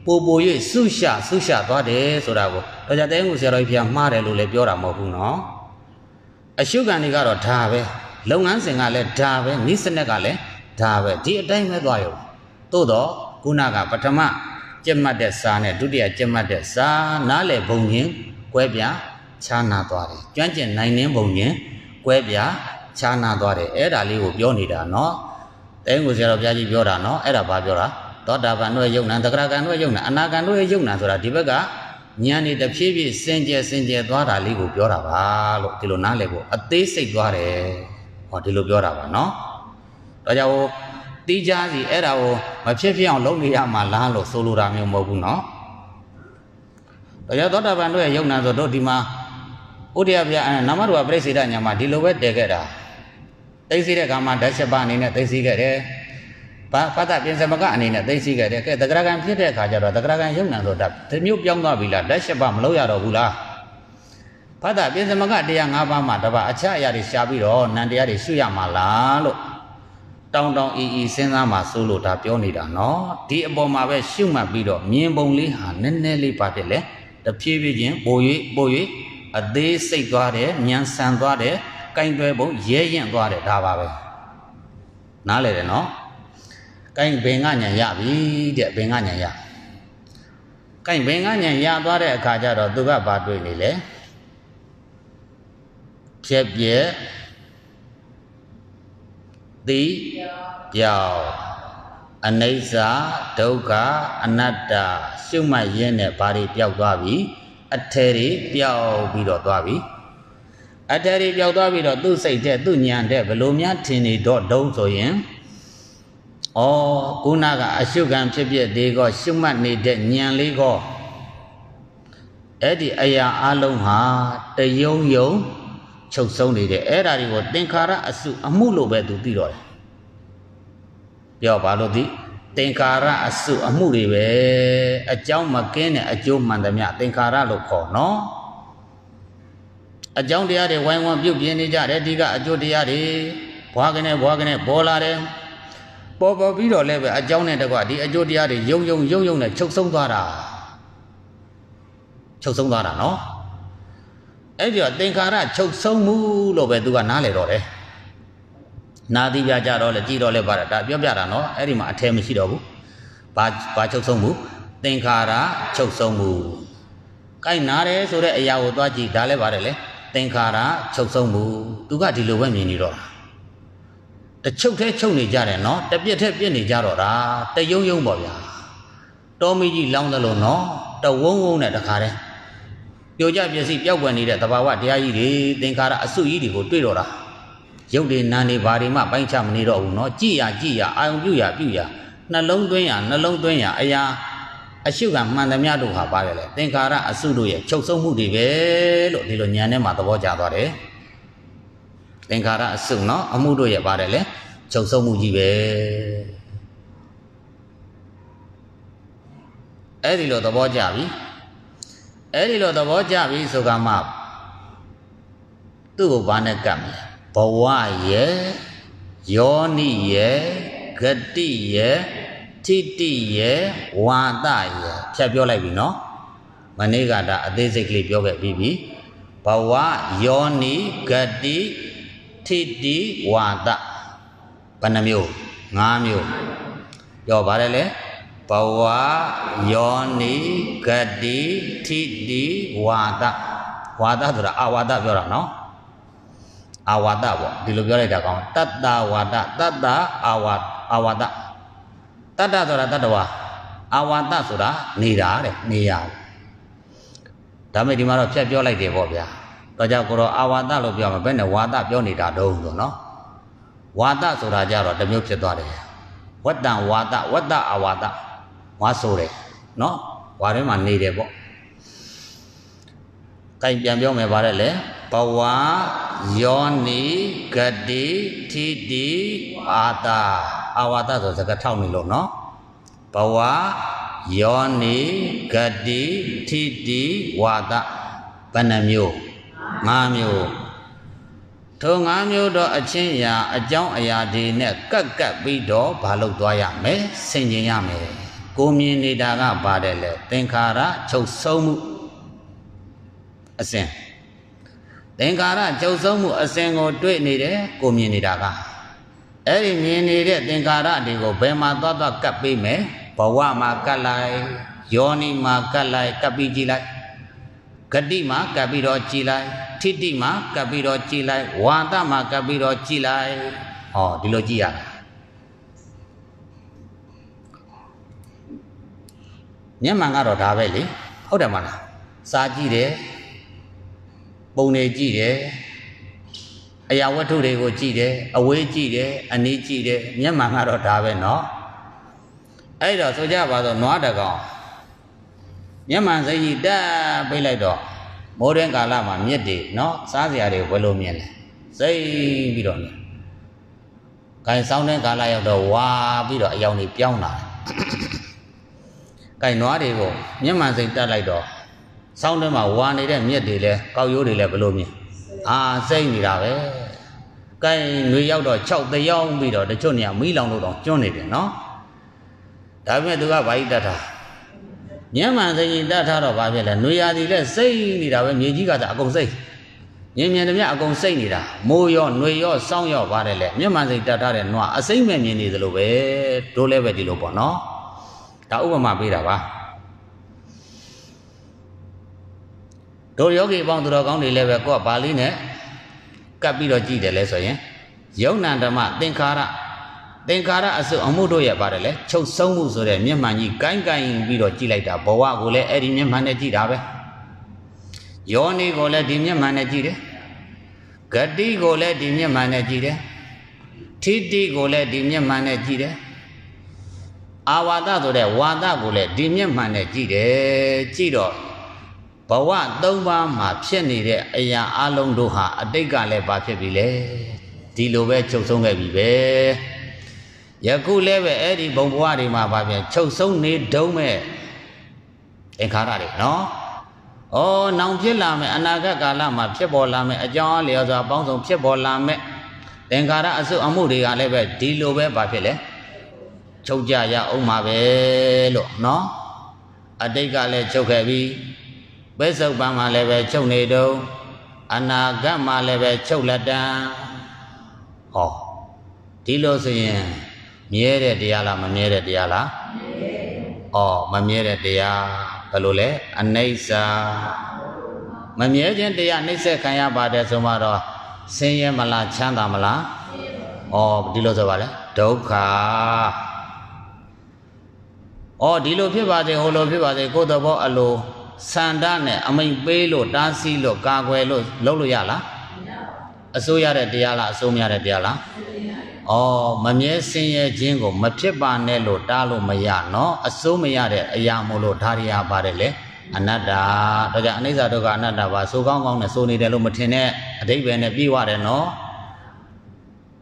ပိုပို၍ဆုရှဆုရှသွားတယ်ဆိုတာကိုတော်ကြတဲ့ဟိုဆရာတော်ကြီးဖျားမှားတယ်လို့လည်းပြောတာမဟုတ်ဘူးနော်အရှုခံတွေကတော့ဒါပဲလုပ်ငန်းစဉ်ကလည်းဒါပဲနိစ္စနဲ့ကလည်းဒါပဲဒီအတိုင်းပဲသွားရုံသို့တော့ခုနကပထမကြက်မှတ်တဲ့စာနဲ့ဒုတိယကြက်မှတ်တဲ့စာနားလေဘုံရင်ကွဲပြားခြားနာသွားတယ်ကျွမ်းကျင်နိုင်တဲ့ဘုံရင်ကွဲပြားခြားနာသွားတယ်အဲ့ဒါလေးကိုပြောနေတာနော်တဲငူဆရာတော်ဘုရားကြီးပြောတာနော်အဲ့ဒါဘာပြောတာ သောတာပန်တို့ရဲ့ယုံနာသကရာကံတို့ရဲ့ယုံနာအနာကံတို့ရဲ့ယုံနာဆိုတာဒီဘက်ကဉာဏ်နေတဖြည်းဖြည်းစင်ကြယ်စင်ကြယ်သွားတာလေးကိုပြောတာပါလို့ဒီလိုနားလည်ဖို့အသေးစိတ်သွားတယ်ဟောဒီလိုပြောတာပါနော်ဒါကြောင့်တီးကြစီအဲ့ဒါကိုမဖြစ်ဖြစ်အောင်လုပ်နေရမှာလားလို့ဆိုလိုတာမျိုးမဟုတ်ဘူးနော်ဒါကြောင့်သောတာပန်တို့ရဲ့ယုံနာဆိုတော့ဒီမှာဥဒိယပြအဲနာမရူပပြိစေတညာမှာဒီလိုပဲတည်ခဲ့တာသိသိတဲ့ကံမှာဓာတ်ချက်ပါအနေနဲ့သိသိခဲ့တယ် ဘာပတ္တပြင်စမကအနေနဲ့သိသိခဲ့တယ်ကဲတဂရကံဖြစ်တဲ့အခါကျတော့တဂရကံယုံနာဆိုတာဒီမျိုးပြောင်းသွားပြီလားဓာတ်ချက်ပါမလုပ်ရတော့ဘူးလားဖတ်တာပြင်စမကတရား၅ပါးမှာတပါအခြားအရာတွေရှားပြီးတော့နန္တရားတွေရှုရမှာလားလို့တောင်းတောင်းအီအီစဉ်းစားမှစိုးလို့ဒါပြောနေတာနော်ဒီအပေါ်မှာပဲရှုမှတ်ပြီးတော့မြင်ပုံလေးဟာနည်းနည်းလေးပါတယ်လေတတဖြည်းဖြည်းချင်းပို၍ပို၍အသေးစိတ်သွားတယ်ညံဆန်သွားတယ်ကင်တွယ်ပုံရဲရင်သွားတယ်ဒါပါပဲနားလေတယ်နော် ကင်ဘင်ကညံရပြီတဲ့ဘင်ကညံရကင်ဘင်ကညံရသွားတဲ့အခါကျတော့သူကဘာတွေ့နေလဲဖြက်ပြက်တိပြောင်းအနိစ္စဒုက္ခအနတ္တရှုမှတ်ရင်းနဲ့ဘာတွေပျောက်သွားပြီအထယ်တွေပျောက်ပြီးတော့သွားပြီအထယ်တွေပျောက်သွားပြီးတော့သူ့စိတ်တဲ့သူ့ညံတဲ့ဘလို့များထင်နေတော့ဒုံဆိုရင် ဩခုနကအရှုခံဖြစ်ဖြစ်ဒီကောရှုမှတ်နေတဲ့ညံလေးကောအဲ့ဒီအရာအလုံးဟာတယုံယုံချုပ်ဆုံးနေတယ်အဲ့ဒါတွေကိုသင်္ခါရအစုအမှုလို့ပဲသူသိတော့တယ်ပြောပါလို့ဒီသင်္ခါရအစုအမှုတွေပဲအကြောင်းမကင်းတဲ့အကျိုးမှန်သမျှသင်္ခါရလို့ခေါ်နော်အကြောင်းတရားတွေဝိုင်းဝန်းပြုတ်ပြင်းနေကြတယ်ဒီကအကျိုးတရားတွေဘွားကနေဘွားကနေပေါ်လာတယ် ပေါ်ပေါ်ပြီးတော့လည်းပဲအကြောင်းနဲ့တကွဒီအကျိုးတရားတွေယုံယုံယုံယုံနဲ့ချုပ်ဆုံးသွားတာချုပ်ဆုံးသွားတာနော်အဲ့ဒီတော့သင်္ခါရချုပ်ဆုံးမှုလို့ပဲသူကနားလေတော့တယ်နာသီပြကြတော့လေကြည်တော့လေပါတာဒါပြောပြတာနော်အဲ့ဒီမှာအထည်မရှိတော့ဘူးဘာဘာချုပ်ဆုံးမှုသင်္ခါရချုပ်ဆုံးမှုကိုက်နာတယ်ဆိုတဲ့အရာကိုသွားကြည့်ဒါလည်းပါတယ်လေသင်္ခါရချုပ်ဆုံးမှုသူကဒီလိုပဲမြင်နေတော့တာ တချုပ်ထဲချုပ်နေကြတယ်နော်တပြက်ထဲပြက်နေကြတော့တာတယုံယုံပေါ့ဗျာတော်မီကြီးလောင်းတယ်လို့နော်တဝုံဝုံနဲ့တခါတည်းပျော်ကြပျက်စီပျောက်ကွယ်နေတဲ့တဘာဝတရားကြီးတွေသင်္ခါရအစုကြီးတွေကိုတွေ့တော့တာရုပ်တွေနာနေဘာတွေမှပိုင်းခြားမနေတော့ဘူးနော်ကြည်ရကြည်ရအာယုံပြုရပြုရနှလုံးသွင်းရနှလုံးသွင်းရအရာအရှုကမှန်သမျှတို့ဟာပါတယ်လေသင်္ခါရအစုတို့ရဲ့ချုပ်ဆုံးမှုတွေပဲလို့ဒီလိုဉာဏ်ထဲမှာသဘောကျသွားတယ် သင်္ခါရအစုเนาะအမှုတို့ရဲ့ပါတယ်လေချုပ်ဆုံးမှုကြီးပဲအဲ့ဒီလိုသဘောကျပြီအဲ့ဒီလိုသဘောကျပြီဆိုကမှသူ့ကိုဘာနဲ့ကပ်မလဲဘဝရဲ့ယောနိရဲ့ဂတိရဲ့ထိတိရဲ့ဝါဒရဲ့ဖြတ်ပြောလိုက်ပြီနော်မနေ့ကဒါအသေးစိတ်ကလေးပြောခဲ့ပြီးပြီဘဝယောနိဂတိ ထိတိဝါဒဘယ်နှမျိုး၅မျိုးပြောပါတယ်လေဘဝယောနိဂတိထိတိဝါဒဝါဒဆိုတာအဝါဒပြောတာနော်အာဝါဒပေါ့ဒီလိုပြောလိုက်တာကောင်းတတ္တဝါဒတတ္တအာဝါအာဝါဒတတ္တဆိုတာတတ္တဝါအာဝါဒဆိုတာနေတာတဲ့နေရဒါမဲ့ဒီမှာတော့ဖြတ်ပြောလိုက်တယ်ပေါ့ဗျာ တော့ကြောင့်ကိုတော့အာဝါဒလို့ပြောမှာဘယ်နဲ့ဝါဒပြောနေတာတုံးဆိုနော်ဝါဒဆိုတာကြတော့တစ်မျိုးဖြစ်သွားတယ်ဝတ္တံဝါဒဝတ္တအာဝါဒဝါဆိုတယ်နော်ဝါထဲမှာနေတယ်ပေါ့ကင်ပြန်ပြောမယ်ဗါတဲ့လေဘဝယောနိဂတိထိတိအာတာအာဝါဒဆိုစကားထောက်နေလို့နော်ဘဝယောနိဂတိထိတိဝါဒဘယ်နှမျိုး ၅မျိုးထို၅မျိုးတော့အချင်းရာအကြောင်းအရာတွေနဲ့ကပ်ကပ်ပြီးတော့ဘာလို့သွားရမလဲဆင်ခြင်ရမယ်ကိုမြင်နေတာကပါတယ်လေသင်္ခါရချုပ်ဆုံးမှုအစဉ်သင်္ခါရချုပ်ဆုံးမှုအစဉ်ကိုတွေ့နေတယ်ကိုမြင်နေတာကအဲ့ဒီမြင်နေတဲ့သင်္ခါရတွေကိုဘယ်မှာသွားသွားကပ်ပေးမယ်ဘဝမှာကပ်လိုက်ယောနိမှာကပ်လိုက်ကပ်ပြီးကြည့်လိုက် ဂတိမှာကပ်ပြီးတော့ကြည်လိုက်ထိတိမှာကပ်ပြီးတော့ကြည်လိုက်ဝါဒမှာကပ်ပြီးတော့ကြည်လိုက်ဟောဒီလိုကြည့်ရတာမျက်မှန်ကတော့ဒါပဲလေဟုတ်တယ်မလားစာကြည့်တယ်ပုံတွေကြည့်တယ်အရာဝတ္ထုတွေကိုကြည့်တယ်အဝေးကြည့်တယ်အနီးကြည့်တယ်မျက်မှန်ကတော့ဒါပဲเนาะအဲ့တော့ဆိုကြပါတော့နွားတကောင် မျက်မှန်စိတ်ကြီးတက်ပိတ်လိုက်တော့မိုးတွင်းကာလမှာမြစ်တွေနော်စားစရာတွေဝယ်လို့မြင်တယ်စိတ်ပြီးတော့ခိုင်ဆောင်းတဲ့ကာလရောက်တော့ဝါပြီးတော့အယောင်တွေပြောင်းလာတယ်ခိုင်နွားတွေကိုမျက်မှန်စိတ်တက်လိုက်တော့ဆောင်းထဲမှာဝါနေတဲ့မြစ်တွေလဲကောက်ရိုးတွေလဲဘယ်လိုမြင်အာစိတ်နေတာပဲကိုင်းနှွေရောက်တော့6တယောင်းပြီးတော့တချို့နေရာမီးလောင်လို့တော့ကျွန်းနေတယ်နော်ဒါပေမဲ့သူကဘာကြီးတတ်တာ ညမှန်စိတ်ကြီးတတ်ထားတော့ဘာဖြစ်လဲနွေရာသီလဲစိတ်နေတာပဲမြေကြီးကသာအကုန်စိတ်ညင်မြန်တည်းအကုန်စိတ်နေတာမိုးရောနွေရောစောင်းရောပါတယ်လေမျက်မှန်စိတ်တတ်ထားတဲ့နွားအစိမ့်မဲ့မြင်နေသလိုပဲတို့လည်းပဲဒီလိုပေါ့နော်ဒါဥပမာပေးတာပါတို့ယောဂီပေါင်းသူတော်ကောင်းတွေလည်းပဲကိုယ်ကပါဠိနဲ့ကပ်ပြီးတော့ကြည့်တယ်လဲဆိုရင်ယုံနာဓမ္မသင်္ခါရ သင်္ခါရအစုအမှုတို့ရဲ့ပါတယ်လေချုပ်ဆုံးမှုဆိုတဲ့မျက်မှန်ကြီးကိုင်းကိုင်းပြီးတော့ကြည့်လိုက်တာဘဝကိုလည်းအဲ့ဒီမျက်မှန်နဲ့ကြည့်တာပဲယောနီကိုလည်းဒီမျက်မှန်နဲ့ကြည့်တယ်ဂတိကိုလည်းဒီမျက်မှန်နဲ့ကြည့်တယ်ထိတိကိုလည်းဒီမျက်မှန်နဲ့ကြည့်တယ်အာဝါဒဆိုတဲ့ဝါဒကိုလည်းဒီမျက်မှန်နဲ့ကြည့်တယ်ကြည့်တော့ဘဝ၃ပါးမှာဖြစ်နေတဲ့အရာအလုံးတို့ဟာအတိတ်ကလည်းဘာဖြစ်ပြီလဲဒီလိုပဲချုပ်ဆုံးခဲ့ပြီပဲ ယခုလည်းပဲအဲ့ဒီဘုံဘဝတွေမှာဘာဖြစ်ချုပ်ဆုံးနေတုံးမဲ့သင်္ခါရတွေနော်ဩနောင်ဖြစ်လာမယ်အနာဂတ်ကာလမှာဖြစ်ပေါ်လာမယ်အကြောင်းအလျော်စွာအပေါင်းဆုံးဖြစ်ပေါ်လာမယ်သင်္ခါရအစုအမှုတွေကလည်းပဲဒီလိုပဲဘာဖြစ်လဲချုပ်ကြရအောင်ပါပဲလို့နော်အတိတ်ကလည်းချုပ်ခဲ့ပြီပဲစုပ်ပန်းမှာလည်းပဲချုပ်နေတုံးအနာဂတ်မှာလည်းပဲချုပ်လက်တံဟောဒီလိုဆိုရင် မြဲတဲ့တရားလားမမြဲတဲ့တရားလားဩမမြဲတဲ့တရားဘယ်လိုလဲအနိစ္စမမြဲခြင်းတရားနှိမ့်ဆက်ခံရပါတယ်ဆိုမှတော့ဆင်းရဲမလားချမ်းသာမလားဩဒီလိုဆိုပါလေဒုက္ခဩဒီလိုဖြစ်ပါစေဟိုလိုဖြစ်ပါစေကိုယ်တော်ဘောအလိုစန္ဒနဲ့အမိန်ပေးလို့တားဆီးလို့ကာကွယ်လို့လုပ်လို့ရလား အစိုးရတဲ့တရားလားအစိုးမရတဲ့တရားလားဩမမြဲစင်ရဲ့ခြင်းကို မဖြစ်ပါနဲ့လို့တားလို့မရနော်အစိုးမရတဲ့အရာမို့လို့ဒါရီယာပါတယ်လေအနတ္တဒါကြောင့်အနိစ္စဒုက္ခအနတ္တပါစိုးကောင်းကောင်းနဲ့စိုးနေတယ်လို့မထင်နဲ့အတိပ္ပယ်နဲ့ပြီးွားတယ်နော်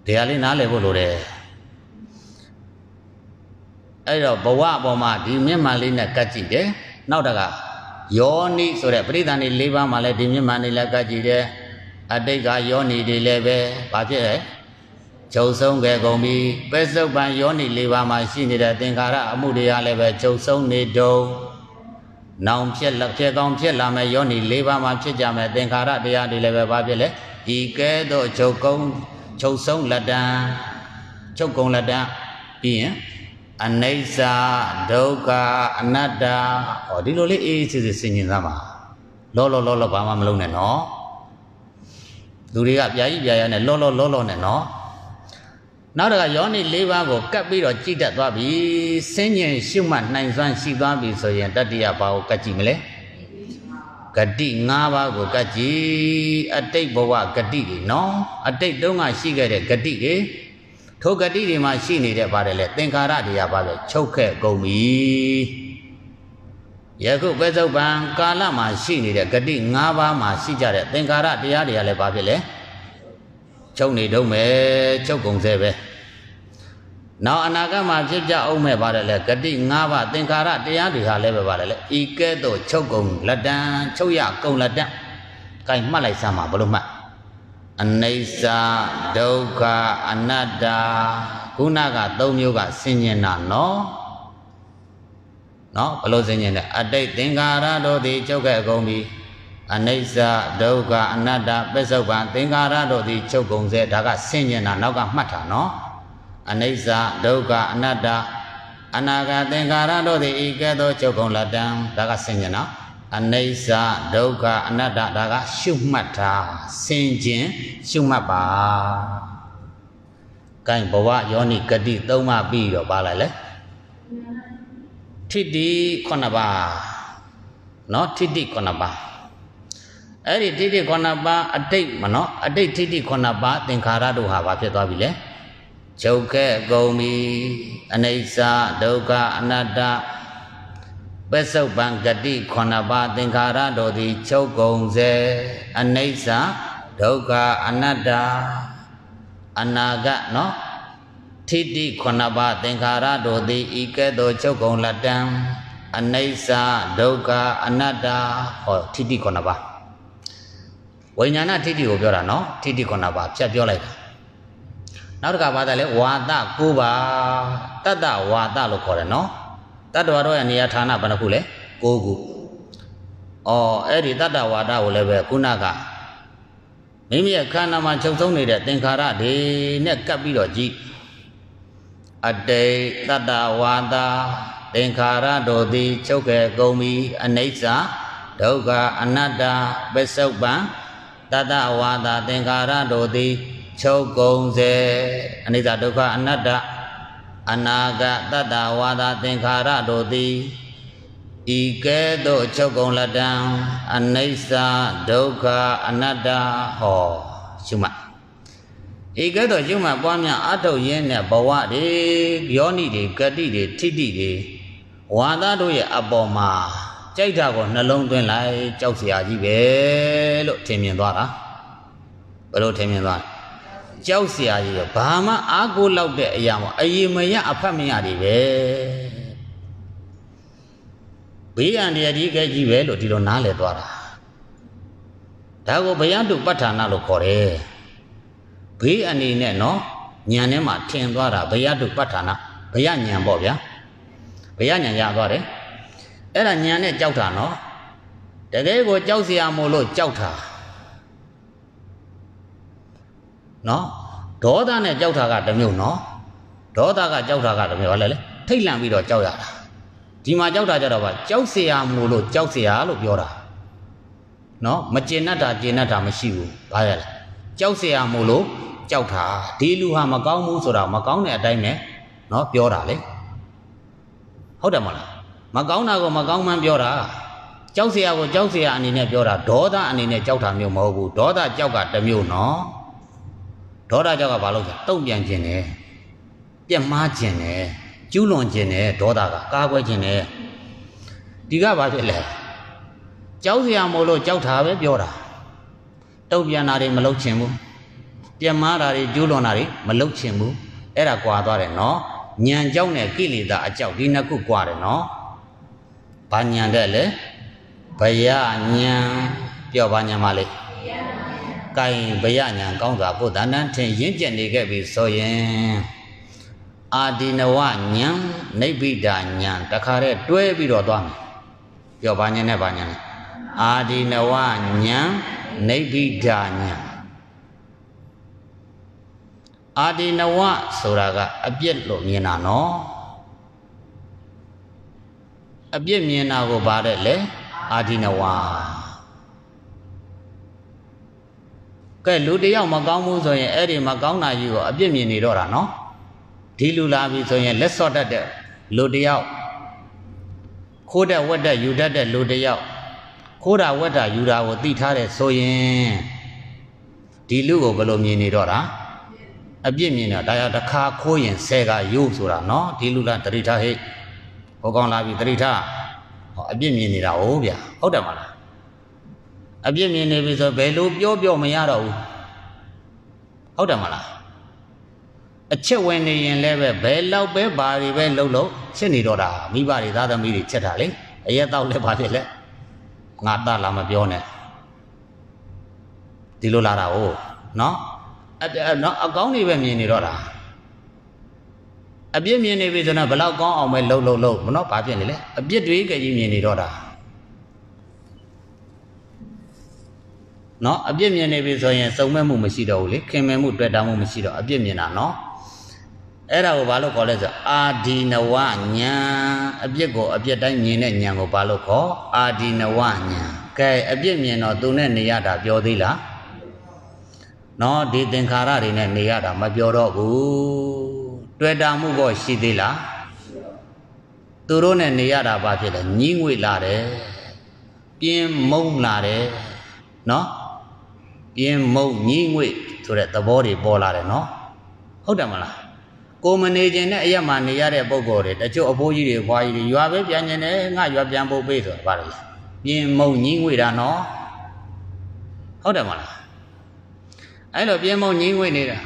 တရားလေးနားလည်ဖို့လိုတယ်အဲ့တော့ဘဝအပေါ်မှာဒီမျက်မှန်လေးနဲ့ကတ်ကြည့်တယ်နောက်တကယောနိဆိုတဲ့ပရိသန္တိ၄ပါးမှာလည်းဒီမျက်မှန်လေးလည်းကတ်ကြည့်တယ် အတိတ်ကယောနိတွေလည်းပဲဘာဖြစ်လဲချုပ်ဆုံးခဲ့ကုန်ပြီပဲစုပ်ပံယောနိ၄ပါးမှာရှိနေတဲ့သင်္ခါရအမှုတွေကလည်းပဲချုပ်ဆုံးနေတုံနောင်ဖြစ်လက်ဖြစ်ကောင်းဖြစ်လာမယ်ယောနိ၄ပါးမှာဖြစ်ကြမယ်သင်္ခါရတရားတွေလည်းပဲဘာဖြစ်လဲဤကဲ့သို့ချုပ်ကုန်းချုပ်ဆုံးလက်တံချုပ်ကုန်းလက်တံပြီးရင်အနိစ္စဒုက္ခအနတ္တဟောဒီလိုလေးအေးအေးဆေးဆေးဆင်ញင်သားပါလောလောလောလောဘာမှမလုပ်နဲ့နော် လူတွေကပြာကြီးပြာရနဲ့လောလောလောလောနဲ့နော်နောက်တကယောနိ၄ပါးကိုကပ်ပြီးတော့ကြည်တတ်သွားပြီစဉ္ញင်ရှုမှတ်နိုင်စွမ်းရှိသွားပြီဆိုရင်တတ္တိယဘာကိုကတ်ကြည့်မလဲဂတိ၅ပါးကိုကတ်ကြည့်အတိတ်ဘဝဂတိတွေနော်အတိတ်တုန်းကရှိခဲ့တဲ့ဂတိတွေထိုဂတိတွေမှာရှိနေတဲ့ပါတယ်လေသင်္ခါရတွေကပါပဲချုပ်ခဲ့ကုန်ပြီ ယခုပဲသုတ်ပံကာလမှာရှိနေတဲ့ဂတိ၅ပါးမှာရှိကြတဲ့သင်္ခါရတရားတွေကလည်းဘာဖြစ်လဲချုပ်နေတော့မယ်ချုပ်ကုန်စေပဲနောက်အနာဂတ်မှာဖြစ်ကြအောင်မဲ့ပါတယ်လေဂတိ၅ပါးသင်္ခါရတရားတွေဟာလည်းပဲပါတယ်လေဤကဲ့သို့ချုပ်ကုန်လက်တံချုပ်ရကုန်လက်တံကင်မှတ်လိုက်စမ်းပါဘလို့မှတ်အနိစ္စဒုက္ခအနတ္တခုနက၃မျိုးကဆင်ញင်တာနော် နော်ဘလို့ဆင်ញင်လဲအတိတ်သင်္ခါရတို့သည်ချုပ်ခဲ့ကုန်ပြီအနိစ္စဒုက္ခအနတ္တပစ္စုပန်သင်္ခါရတို့သည်ချုပ်ကုန်စေဒါကဆင်ញင်တာနောက်ကမှတ်တာနော်အနိစ္စဒုက္ခအနတ္တအနာဂတ်သင်္ခါရတို့သည်ဤကဲ့သို့ချုပ်ကုန်လတံဒါကဆင်ញင်နော်အနိစ္စဒုက္ခအနတ္တဒါကရှုမှတ်တာစင်ကျင်ရှုမှတ်ပါ။ကဲဘဝယောနိဂတိသုံးပါးပြီးတော့ပါလိုက်လေ။ ထိတိခုနှစ်ပါးနော်ထိတိခုနှစ်ပါးအဲ့ဒီထိတိခုနှစ်ပါးအတိတ်မနော်အတိတ်ထိတိခုနှစ်ပါးသင်္ခါရတို့ဟာဘာဖြစ်သွားပြီလဲ။ချုပ်ခဲ့ကုန်ပြီအနိစ္စဒုက္ခအနတ္တပစ္စုပန်ဂတိခုနှစ်ပါးသင်္ခါရတို့သည်ချုပ်ကုန်စေအနိစ္စဒုက္ခအနတ္တအနာဂတ်နော် ထိတိခုနှစ်ပါးသင်္ခါရတို့သည်ဤကဲ့သို့ချုပ်ကုန်လက်တံအနိစ္စဒုက္ခအနတ္တဟောထိတိခုနှစ်ပါးဝိညာဏထိတိကိုပြောတာနော်ထိတိခုနှစ်ပါးဖြတ်ပြောလိုက်တာနောက်တစ်ခါပါတယ်လေဝါဒ9ပါးတတ္တဝါဒလို့ခေါ်တယ်နော်တတ္တဝါတို့ရဲ့နေရာဌာနဘယ်နှခုလဲ9ခုအော်အဲ့ဒီတတ္တဝါဒကိုလည်းပဲခုနကမိမိရဲ့ခန္ဓာမှာချုပ်ဆုံးနေတဲ့သင်္ခါရတွေနဲ့ကပ်ပြီးတော့ကြည့် အတေတတ္တဝါဒသင်္ခါရတို့သည်ချုပ်ခဲ့ကုန်ပြီအနိစ္စဒုက္ခအနတ္တပစ္စုပန်တတ္တဝါဒသင်္ခါရတို့သည်ချုပ်ကုန်စေအနိစ္စဒုက္ခအနတ္တအနာဂတ်တတ္တဝါဒသင်္ခါရတို့သည်ဤကဲ့သို့ချုပ်ကုန်လက်တံအနိစ္စဒုက္ခအနတ္တဟောရှုမှတ် ဧကဲ့သို့ယုံမှပွားများအထုတ်ရင်းနဲ့ဘဝတွေယောနိတွေဂတိတွေထိတိတွေဝါသားတို့ရဲ့အပေါ်မှာကြိုက်တာကိုနှလုံးသွင်းလိုက်ကြောက်စရာကြီးပဲလို့ထင်မြင်သွားတာဘယ်လိုထင်မြင်သွားလဲကြောက်စရာကြီးရောဘာမှအားကိုးလောက်တဲ့အရာမအေးမရအဖတ်မရတွေပဲဘေးရန်တရကြီးကဲကြီးပဲလို့ဒီလိုနားလည်သွားတာဒါကိုဘယံတုပဋ္ဌာနာလို့ခေါ်တယ် ဘေးအနေနဲ့နော်ညံထဲမှာထင်သွားတာဘယတုပဋ္ဌာနာဘယညံပေါ့ဗျာဘယညံရသွားတယ်အဲ့ဒါညံနဲ့ကြောက်တာနော်တကယ်ကိုကြောက်เสียမို့လို့ကြောက်တာနော်ဒေါသနဲ့ကြောက်တာကတစ်မျိုးနော်ဒေါသကကြောက်တာကတစ်မျိုးဟုတ်လဲလေထိတ်လန့်ပြီးတော့ကြောက်ရတာဒီမှာကြောက်တာကြတော့ဗာကြောက်เสียမို့လို့ကြောက်เสียလို့ပြောတာနော်မကျင်납တာကျင်납တာမရှိဘူးဘာရလဲ ကြောက်เสียမို့လို့ကြောက်တာဒီလူဟာမကောင်းဘူးဆိုတာမကောင်းတဲ့အတိုင်းနဲ့နော်ပြောတာလေဟုတ်တယ်မလားမကောင်းတာကိုမကောင်းမှန်းပြောတာကြောက်เสียကိုကြောက်เสียအနေနဲ့ပြောတာဒေါသအနေနဲ့ကြောက်တာမျိုးမဟုတ်ဘူးဒေါသကြောက်ကတစ်မျိုးနော်ဒေါသကြောက်ကဘာလို့လဲတုံ့ပြန်ခြင်းတယ်ပြက်မှားခြင်းတယ်ကျူးလွန်ခြင်းနဲ့ဒေါသကကာကွယ်ခြင်းနဲ့ဒီကဘာဖြစ်လဲကြောက်စရာမို့လို့ကြောက်တာပဲပြောတာ တုတ်ပြန်တာတွေမလုပ်ချင်ဘူးပြက်မားတာတွေကျူးလွန်တာတွေမလုပ်ချင်ဘူးအဲ့ဒါကွာသွားတယ်နော်ညံကြောက်နဲ့ကိလေသာအကြောက်ဒီနှစ်ခုကွာတယ်နော်ဘာညံတဲ့လဲဘယညံပြောဘာညံပါလေကိုင်ဘယညံကောင်းစွာကိုယ်တန်တန်ထင်ရင့်ကျက်နေခဲ့ပြီဆိုရင်အာဒီနဝညံနိဗ္ဗိဒာညံတခါတည်းတွဲပြီးတော့သွားမယ်ပြောဘာညံနဲ့ဘာညံလဲ အာဒီနဝညံနိဗ္ဗိဒာညံအာဒီနဝဆိုတာကအပြစ်လို့မြင်တာနော်အပြစ်မြင်တာကိုဗါတဲ့လေအာဒီနဝကဲလူတယောက်မကောင်းဘူးဆိုရင်အဲ့ဒီမကောင်းတာကြီးကိုအပြစ်မြင်နေတော့တာနော်ဒီလူလာပြီဆိုရင်လက်စော့တတ်တဲ့လူတယောက်ခိုးတဲ့ဝက်တဲ့ယူတတ်တဲ့လူတယောက် ခိုးတာဝက်တာယူတာကိုသိထားတဲ့ဆိုရင်ဒီလူကိုဘယ်လိုမြင်နေတော့တာအပြစ်မြင်တော့ဒါရတခါခိုးရင်ဆဲကယူဆိုတာနော်ဒီလူလားတတိထားဟိတ်ဟောကောင်းလာပြီတတိထားဟောအပြစ်မြင်နေတာဟုတ်ဗျာဟုတ်တယ်မလားအပြစ်မြင်နေပြီဆိုဘယ်လိုပြောပြောမရတော့ဘူးဟုတ်တယ်မလားအချက်ဝင်နေရင်လည်းပဲဘယ်လောက်ပဲဘာတွေပဲလှုပ်လို့ဖြစ်နေတော့တာမိဘတွေသားသမီးတွေချက်တာလေအရက်တော့လည်းဘာဖြစ်လဲ ငါတလာမပြောနဲ့ဒီလိုလာတာ哦နော်အနော်အကောင်းတွေပဲမြင်နေတော့တာအပြစ်မြင်နေပြီဆိုတော့ဘလောက်ကောင်းအောင်ပဲလှုပ်လှုပ်လှုပ်မနော်ဘာဖြစ်နေလဲအပြစ်တွေကကြီးမြင်နေတော့တာနော်အပြစ်မြင်နေပြီဆိုရင်စုံမဲ့မှုမရှိတော့ဘူးလေခင်မဲ့မှုတွေ့တာမှုမရှိတော့အပြစ်မြင်တာနော် အဲ့ဒါကိုဘာလို့ခေါ်လဲဆိုအာဒီနဝညာအပြစ်ကိုအပြစ်တိုင်းမြင်တဲ့ညာကိုဘာလို့ခေါ်အာဒီနဝညာကဲအပြစ်မြင်တော့သူနဲ့နေရတာပြောသေးလားနော်ဒီသင်္ခါရတွေနဲ့နေရတာမပြောတော့ဘူးတွေ့တာမှုကောရှိသေးလားသူတို့နဲ့နေရတာဘာဖြစ်လဲညင်းငွေလာတယ်ပြင်းမုံလာတယ်နော်ပြင်းမုံညင်းငွေဆိုတဲ့သဘောတွေပေါ်လာတယ်နော်ဟုတ်တယ်မလား ကိုမနေခြင်းနဲ့အရက်မှာနေရတဲ့ပုံကိုယ်တွေတချို့အဖိုးကြီးတွေဘွားကြီးတွေရွာပဲပြန်ကျင်တယ်ငါရွာပြန်ဖို့ပေးဆိုတာဘာလဲပြင်းမုံညင်းငွေတာနော်ဟုတ်တယ်မလားအဲ့လိုပြင်းမုံညင်းငွေနေတာ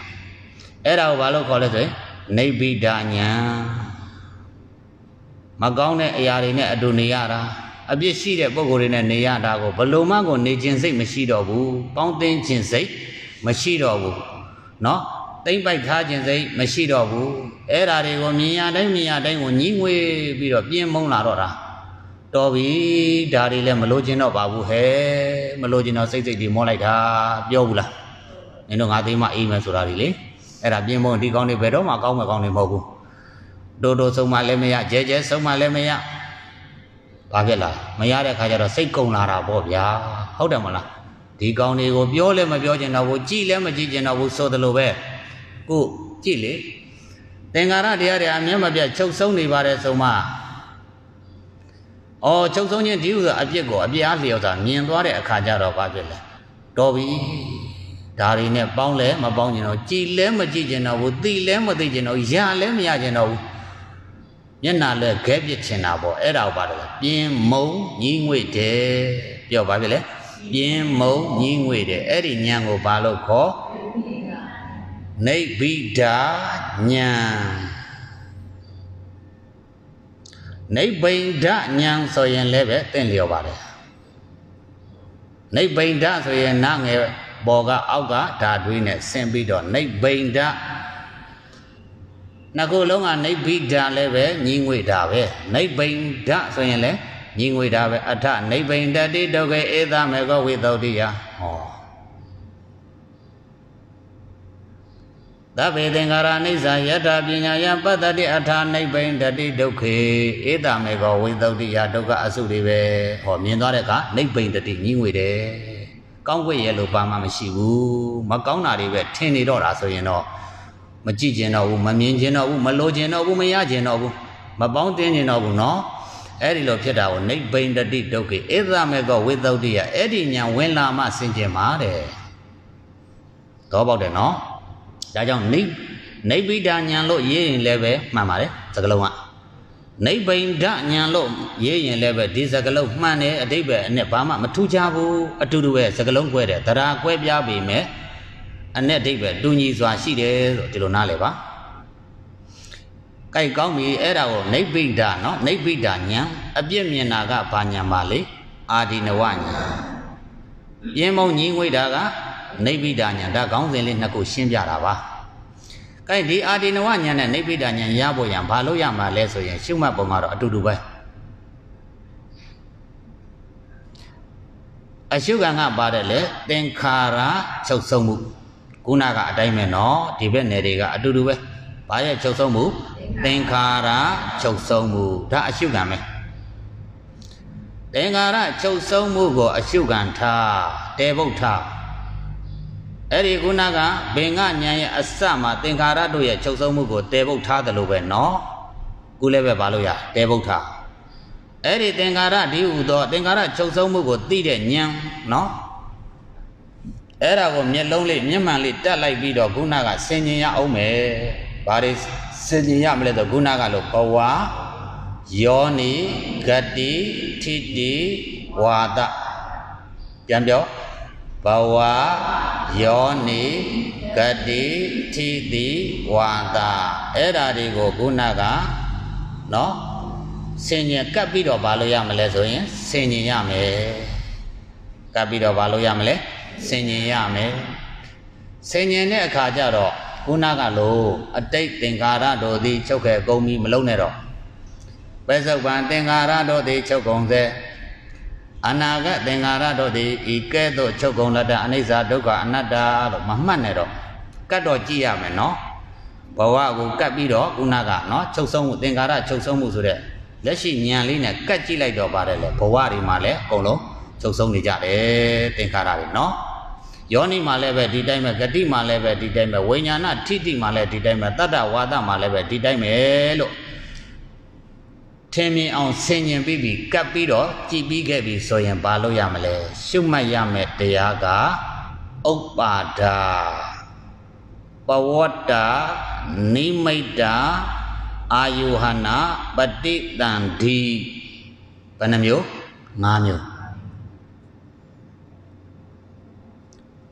အဲ့ဒါကိုဘာလို့ခေါ်လဲဆိုရင်နိဗ္ဗိဒညာမကောင်းတဲ့အရာတွေနဲ့အတူနေရတာအပြစ်ရှိတဲ့ပုံကိုယ်တွေနဲ့နေရတာကိုဘလို့မှကိုနေခြင်းစိတ်မရှိတော့ဘူးပေါင်းသိခြင်းစိတ်မရှိတော့ဘူးเนาะ တိမ့်ပိုက်ထားခြင်းစိတ်မရှိတော့ဘူးအဲ့ဓာတွေကိုမြင်ရတိုင်းမြင်ရတိုင်းကိုညှိငွေပြီးတော့ပြင်းမုန်းလာတော့တာတော်ပြီဒါတွေလည်းမလို့ခြင်းတော့ပါဘူးဟဲ့မလို့ခြင်းတော့စိတ်စိတ်ဒီမောလိုက်တာပြောဘူးလားနင်တို့ငါသိမှအေးမယ်ဆိုတာဒီလေအဲ့ဒါပြင်းဖို့ဒီကောင်းတွေဘယ်တော့မှကောင်းမကောင်းတွေမဟုတ်ဘူးတိုးတိုးဆုံးမလည်းမရကျဲကျဲဆုံးမလည်းမရဘာဖြစ်လားမရတဲ့ခါကျတော့စိတ်ကုံလာတာပေါ့ဗျာဟုတ်တယ်မလားဒီကောင်းတွေကိုပြောလည်းမပြောချင်တော့ဘူးကြည်လည်းမကြည့်ချင်တော့ဘူးဆိုသလိုပဲ ကိုကြည့်လေသင်္ကာရတရားတွေအမျက်မပြတ်ချုပ်ဆုံးနေပါတယ်ဆိုမှအော်ချုပ်ဆုံးခြင်းဒီဥစွာအပြစ်ကိုအပြစ်အားလျော်စွာမြင်သွားတဲ့အခါကျတော့ဘာဖြစ်လဲတော်ပြီဒါတွေနဲ့ပေါင်းလဲမပေါင်းကျင်တော့ကြည်လဲမကြည့်ကျင်တော့ဘူးသိလဲမသိကျင်တော့ရလဲမရကျင်တော့ဘူးမျက်နာလဲခဲပြစ်ချင်တာပေါ့အဲ့ဒါကိုပါတယ်ပြင်းမုံညီးငွေ့တယ်ပြောပါပြီလေပြင်းမုံညီးငွေ့တယ်အဲ့ဒီညံကိုဘာလို့ခေါ် နိဗ္ဗိဒာညံနိဗ္ဗိဒညံဆိုရင်လည်းပဲသင်လျော်ပါတယ်နိဗ္ဗိဒဆိုရင်နာငယ်ပေါ်ကအောက်ကဓာတွေးနဲ့ဆင်းပြီးတော့နိဗ္ဗိဒနှစ်ခုလုံးကနိဗ္ဗိဒလည်းပဲညီငွေတာပဲနိဗ္ဗိဒဆိုရင်လည်းညီငွေတာပဲအထနိဗ္ဗိဒတိဒုက္ခေဧသမေကောဝိသုဒ္ဓိယဟော သဗ္ဗေသင်္ခါရအိဋ္ဌာယထာပညာယပတ္တတိအထာနိဗ္ဗိဒတိဒုက္ခေဧတမေကောဝိသုဒ္ဓိယဒုက္ခအစုတွေပဲဟောမြင်သွားတဲ့အခါနိဗ္ဗိဒတိညီငွေတယ်ကောင်းွက်ရဲ့လို့ဘာမှမရှိဘူးမကောင်းတာတွေပဲထင်နေတော့တာဆိုရင်တော့မကြည့်ကျင်တော့ဘူးမမြင်ကျင်တော့ဘူးမလိုကျင်တော့ဘူးမရကျင်တော့ဘူးမပေါင်းတင်းကျင်တော့ဘူးနော်အဲ့ဒီလိုဖြစ်တာကိုနိဗ္ဗိဒတိဒုက္ခေဧတမေကောဝိသုဒ္ဓိယအဲ့ဒီညာဝင်လာမှဆင်ကျင်ပါတဲ့တော့ပေါက်တယ်နော် ဒါကြောင့်နိနိဗ္ဗိဒညာလို့ရေးရင်လည်းပဲမှန်ပါတယ်စကလုံးကနိဗ္ဗိဒညာလို့ရေးရင်လည်းပဲဒီစကလုံးမှန်တယ်အတိပ္ပယ်အနဲ့ဘာမှမထူးခြားဘူးအတူတူပဲစကလုံးကွဲတယ်တရားကွဲပြားပေမဲ့အနဲ့အတိပ္ပယ်တူညီစွာရှိတယ်ဆိုဒီလိုနားလည်ပါကြိုက်ကောင်းပြီအဲ့ဒါကိုနိဗ္ဗိဒနော်နိဗ္ဗိဒညာအပြစ်မြင်တာကဘာညာပါလေအာဒီနဝညာပြင်းမုံညီငွေတာက နိဗ္ဗိဒညာဒါခေါင်းစဉ်လေးနှစ်ခုရှင်းပြတာပါ။ကဲဒီအာဒီနဝညာနဲ့နိဗ္ဗိဒညာရဖို့ရန်ဘာလို့ရမှာလဲဆိုရင်ရှုမှတ်ပုံကတော့အတူတူပဲ။အရှုခံကပါတယ်လေသင်္ခါရချုပ်ဆုံးမှုခုနကအတိုင်းပဲနော်ဒီဘက်နယ်တွေကအတူတူပဲ။ဘာရဲ့ချုပ်ဆုံးမှုသင်္ခါရချုပ်ဆုံးမှုဒါအရှုခံပဲ။သင်္ခါရချုပ်ဆုံးမှုကိုအရှုခံထားတေဗုဒ္ဓ အဲ့ဒီခုနကဘင်္ဂညာရဲ့အစမှာသင်္ခါရတို့ရဲ့ချုပ်ဆုံးမှုကိုတေဗုဒ္ဓတယ်လို့ပဲနော်ခုလည်းပဲဘာလို့ရတေဗုဒ္ဓအဲ့ဒီသင်္ခါရဒီဟုသောသင်္ခါရချုပ်ဆုံးမှုကိုသိတဲ့ဉာဏ်နော်အဲ့ဒါကိုမျက်လုံးလေးမျက်မှန်လေးတက်လိုက်ပြီးတော့ခုနကဆင်ញင်ရအောင်မယ်ဘာတွေဆင်ញင်ရမလဲဆိုခုနကလို့ဘဝယောနိဂတိထိတိဝါဒပြန်ပြော ဘဝယောနိဂတိထိတိဝါတာအဲ့ဓာတွေကိုခုနကနော်ဆင်ញင်ကပ်ပြီးတော့ဘာလို့ရမလဲဆိုရင်ဆင်ញင်ရမယ်ကပ်ပြီးတော့ဘာလို့ရမလဲဆင်ញင်ရမယ်ဆင်ញင်တဲ့အခါကျတော့ခုနကလို့အတိတ်သင်္ခါရတို့သည်ချုပ်ခဲ့ကုန်ပြီမလုံးနဲ့တော့ပဲစုပ်ပံသင်္ခါရတို့သည်ချုပ်ကုန်စေ အနာဂတ်သင်္ခါရတို့သည်ဤကဲ့သို့ချုပ်ကုန်လက်တဲ့အနိစ္စဒုက္ခအနတ္တလို့မမှတ်နဲ့တော့ကတ်တော့ကြည့်ရမယ်နော်ဘဝကိုကတ်ပြီးတော့ခုနကနော်ချုပ်ဆုံးမှုသင်္ခါရချုပ်ဆုံးမှုဆိုတဲ့လက်ရှိဉာဏ်လေးနဲ့ကတ်ကြည့်လိုက်တော့ပါတယ်လေဘဝတွေမှာလည်းအကုန်လုံးချုပ်ဆုံးနေကြတယ်သင်္ခါရတွေနော်ယောနိမှာလည်းပဲဒီတိုင်းပဲဂတိမှာလည်းပဲဒီတိုင်းပဲဝိညာဏထိတိမှာလည်းဒီတိုင်းပဲတတ္တဝါဒမှာလည်းပဲဒီတိုင်းပဲလို့ ထင်မြင်အောင်ဆင်ញင်ပြီးပြီးကပ်ပြီးတော့ကြည်ပြီးခဲ့ပြီဆိုရင်ဘာလို့ရမလဲရှုမှတ်ရမယ်တရားကဥပ္ပါဒာပဝတ္တာနိမိတ်တာအာယုဟနာပฏิတန်ဒီဘယ်နှမျိုး၅မျိုး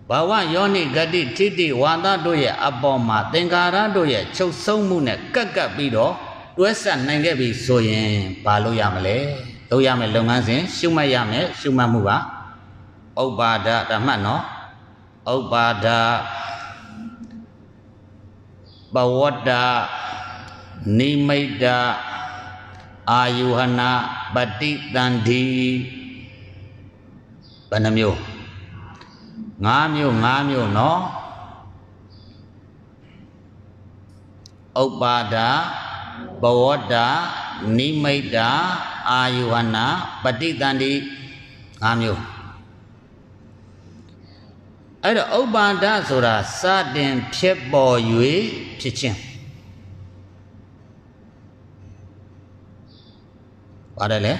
ဘာဝယောနိဂတိထိတိဝါဒတို့ရဲ့အပေါ်မှာသင်္ကာရတို့ရဲ့ချုပ်ဆုံးမှုနဲ့ကပ်ကပ်ပြီးတော့ တွဲဆက်နိုင်ခဲ့ပြီဆိုရင်ဘာလို့ရမလဲလုပ်ရမယ်လုပ်ငန်းစဉ်ရှုမှတ်ရမယ်ရှုမှတ်မှုကဥပ္ပါဒဓမ္မနော်ဥပ္ပါဒပဝတ္တနိမိတ်တအာယုဟနာပฏิတန္တိဘယ်နှမျိုး၅မျိုး၅မျိုးနော်ဥပ္ပါဒ ဘဝတ္တနိမိတ်တာအာယုဟနာပฏิတန္တိ၅မျိုးအဲ့တော့ဥပ္ပါဒဆိုတာစတင်ဖြစ်ပေါ်၍ဖြစ်ခြင်းပါတယ်လေ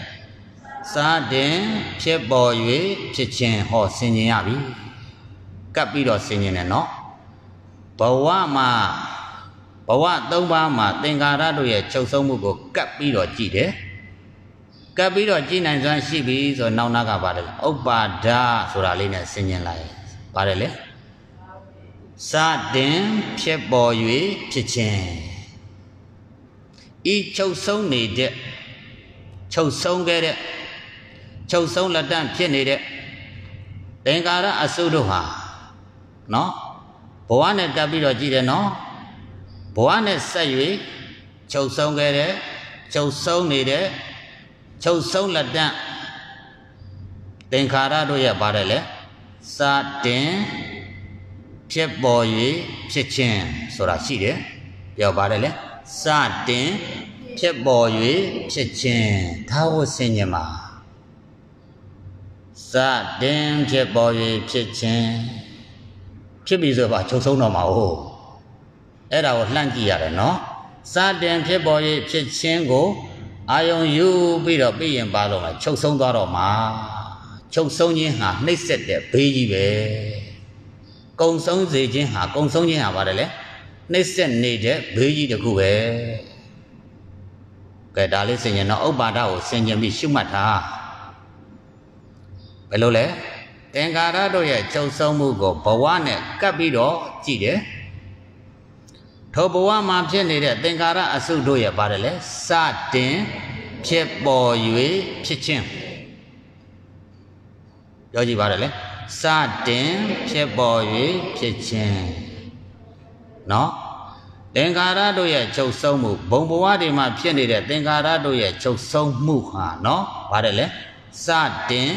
စတင်ဖြစ်ပေါ်၍ဖြစ်ခြင်းဟောဆင်ញင်ရပြီကပ်ပြီးတော့ဆင်ញင်တယ်နော်ဘဝမှာ ဘဝသုံးပါးမှာသင်္ကာရတို့ရဲ့ချုပ်ဆုံးမှုကိုကပ်ပြီးတော့ကြည့်တယ်ကပ်ပြီးတော့ကြည့်နိုင်စွမ်းရှိပြီဆိုနောက်နာကပါတယ်ဥပ္ပါဒဆိုတာလေးနဲ့ဆင်ញင်လိုက်ပါတယ်လေစတင်ဖြစ်ပေါ်၍ဖြစ်ခြင်းဤချုပ်ဆုံးနေတဲ့ချုပ်ဆုံးခဲ့တဲ့ချုပ်ဆုံးလက်တန့်ဖြစ်နေတဲ့သင်္ကာရအစုတို့ဟာနော်ဘဝနဲ့တက်ပြီးတော့ကြည့်တယ်နော် ဘဝနဲ့ဆက်၍ချုပ်ဆုံးခဲ့တဲ့ချုပ်ဆုံးနေတဲ့ချုပ်ဆုံးလက်တန့်သင်္ခါရတို့ရဲ့ပါတယ်လေစတင်ဖြစ်ပေါ်၍ဖြစ်ခြင်းဆိုတာရှိတယ်ပြောပါတယ်လေစတင်ဖြစ်ပေါ်၍ဖြစ်ခြင်းသာဝဆင်ញင်မှာစတင်ဖြစ်ပေါ်၍ဖြစ်ခြင်းဖြစ်ပြီဆိုပါချုပ်ဆုံးတော့မှာဟုတ် အဲ့ဒါကိုလှမ်းကြည့်ရတယ်နော်စတင်ဖြစ်ပေါ်၍ဖြစ်ခြင်းကိုအာယုံယူပြီးတော့ပြီးရင်ပါတော့မှချုပ်ဆုံးသွားတော့မှာချုပ်ဆုံးခြင်းဟာနှိမ့်ဆက်တဲ့ဘေးကြီးပဲကုံဆုံးစေခြင်းဟာကုံဆုံးခြင်းဟာပါတယ်လေနှိမ့်ဆက်နေတဲ့ဘေးကြီးတစ်ခုပဲကဲဒါလေးဆင်ញင်တော့ဥပ္ပါဒကိုဆင်ញင်ပြီးရှုမှတ်တာဘယ်လိုလဲသင်္ခါရတို့ရဲ့ချုပ်ဆုံးမှုကိုဘဝနဲ့ကပ်ပြီးတော့ကြည့်တယ် ထိုဘဝမှာဖြစ်နေတဲ့သင်္ခါရအစုတို့ရဲ့ပါတယ်လေစတင်ဖြစ်ပေါ်၍ဖြစ်ခြင်းပြောကြည့်ပါတယ်လေစတင်ဖြစ်ပေါ်၍ဖြစ်ခြင်းเนาะသင်္ခါရတို့ရဲ့ချုပ်ဆုံးမှုဘုံဘဝတွေမှာဖြစ်နေတဲ့သင်္ခါရတို့ရဲ့ချုပ်ဆုံးမှုဟာเนาะပါတယ်လေစတင်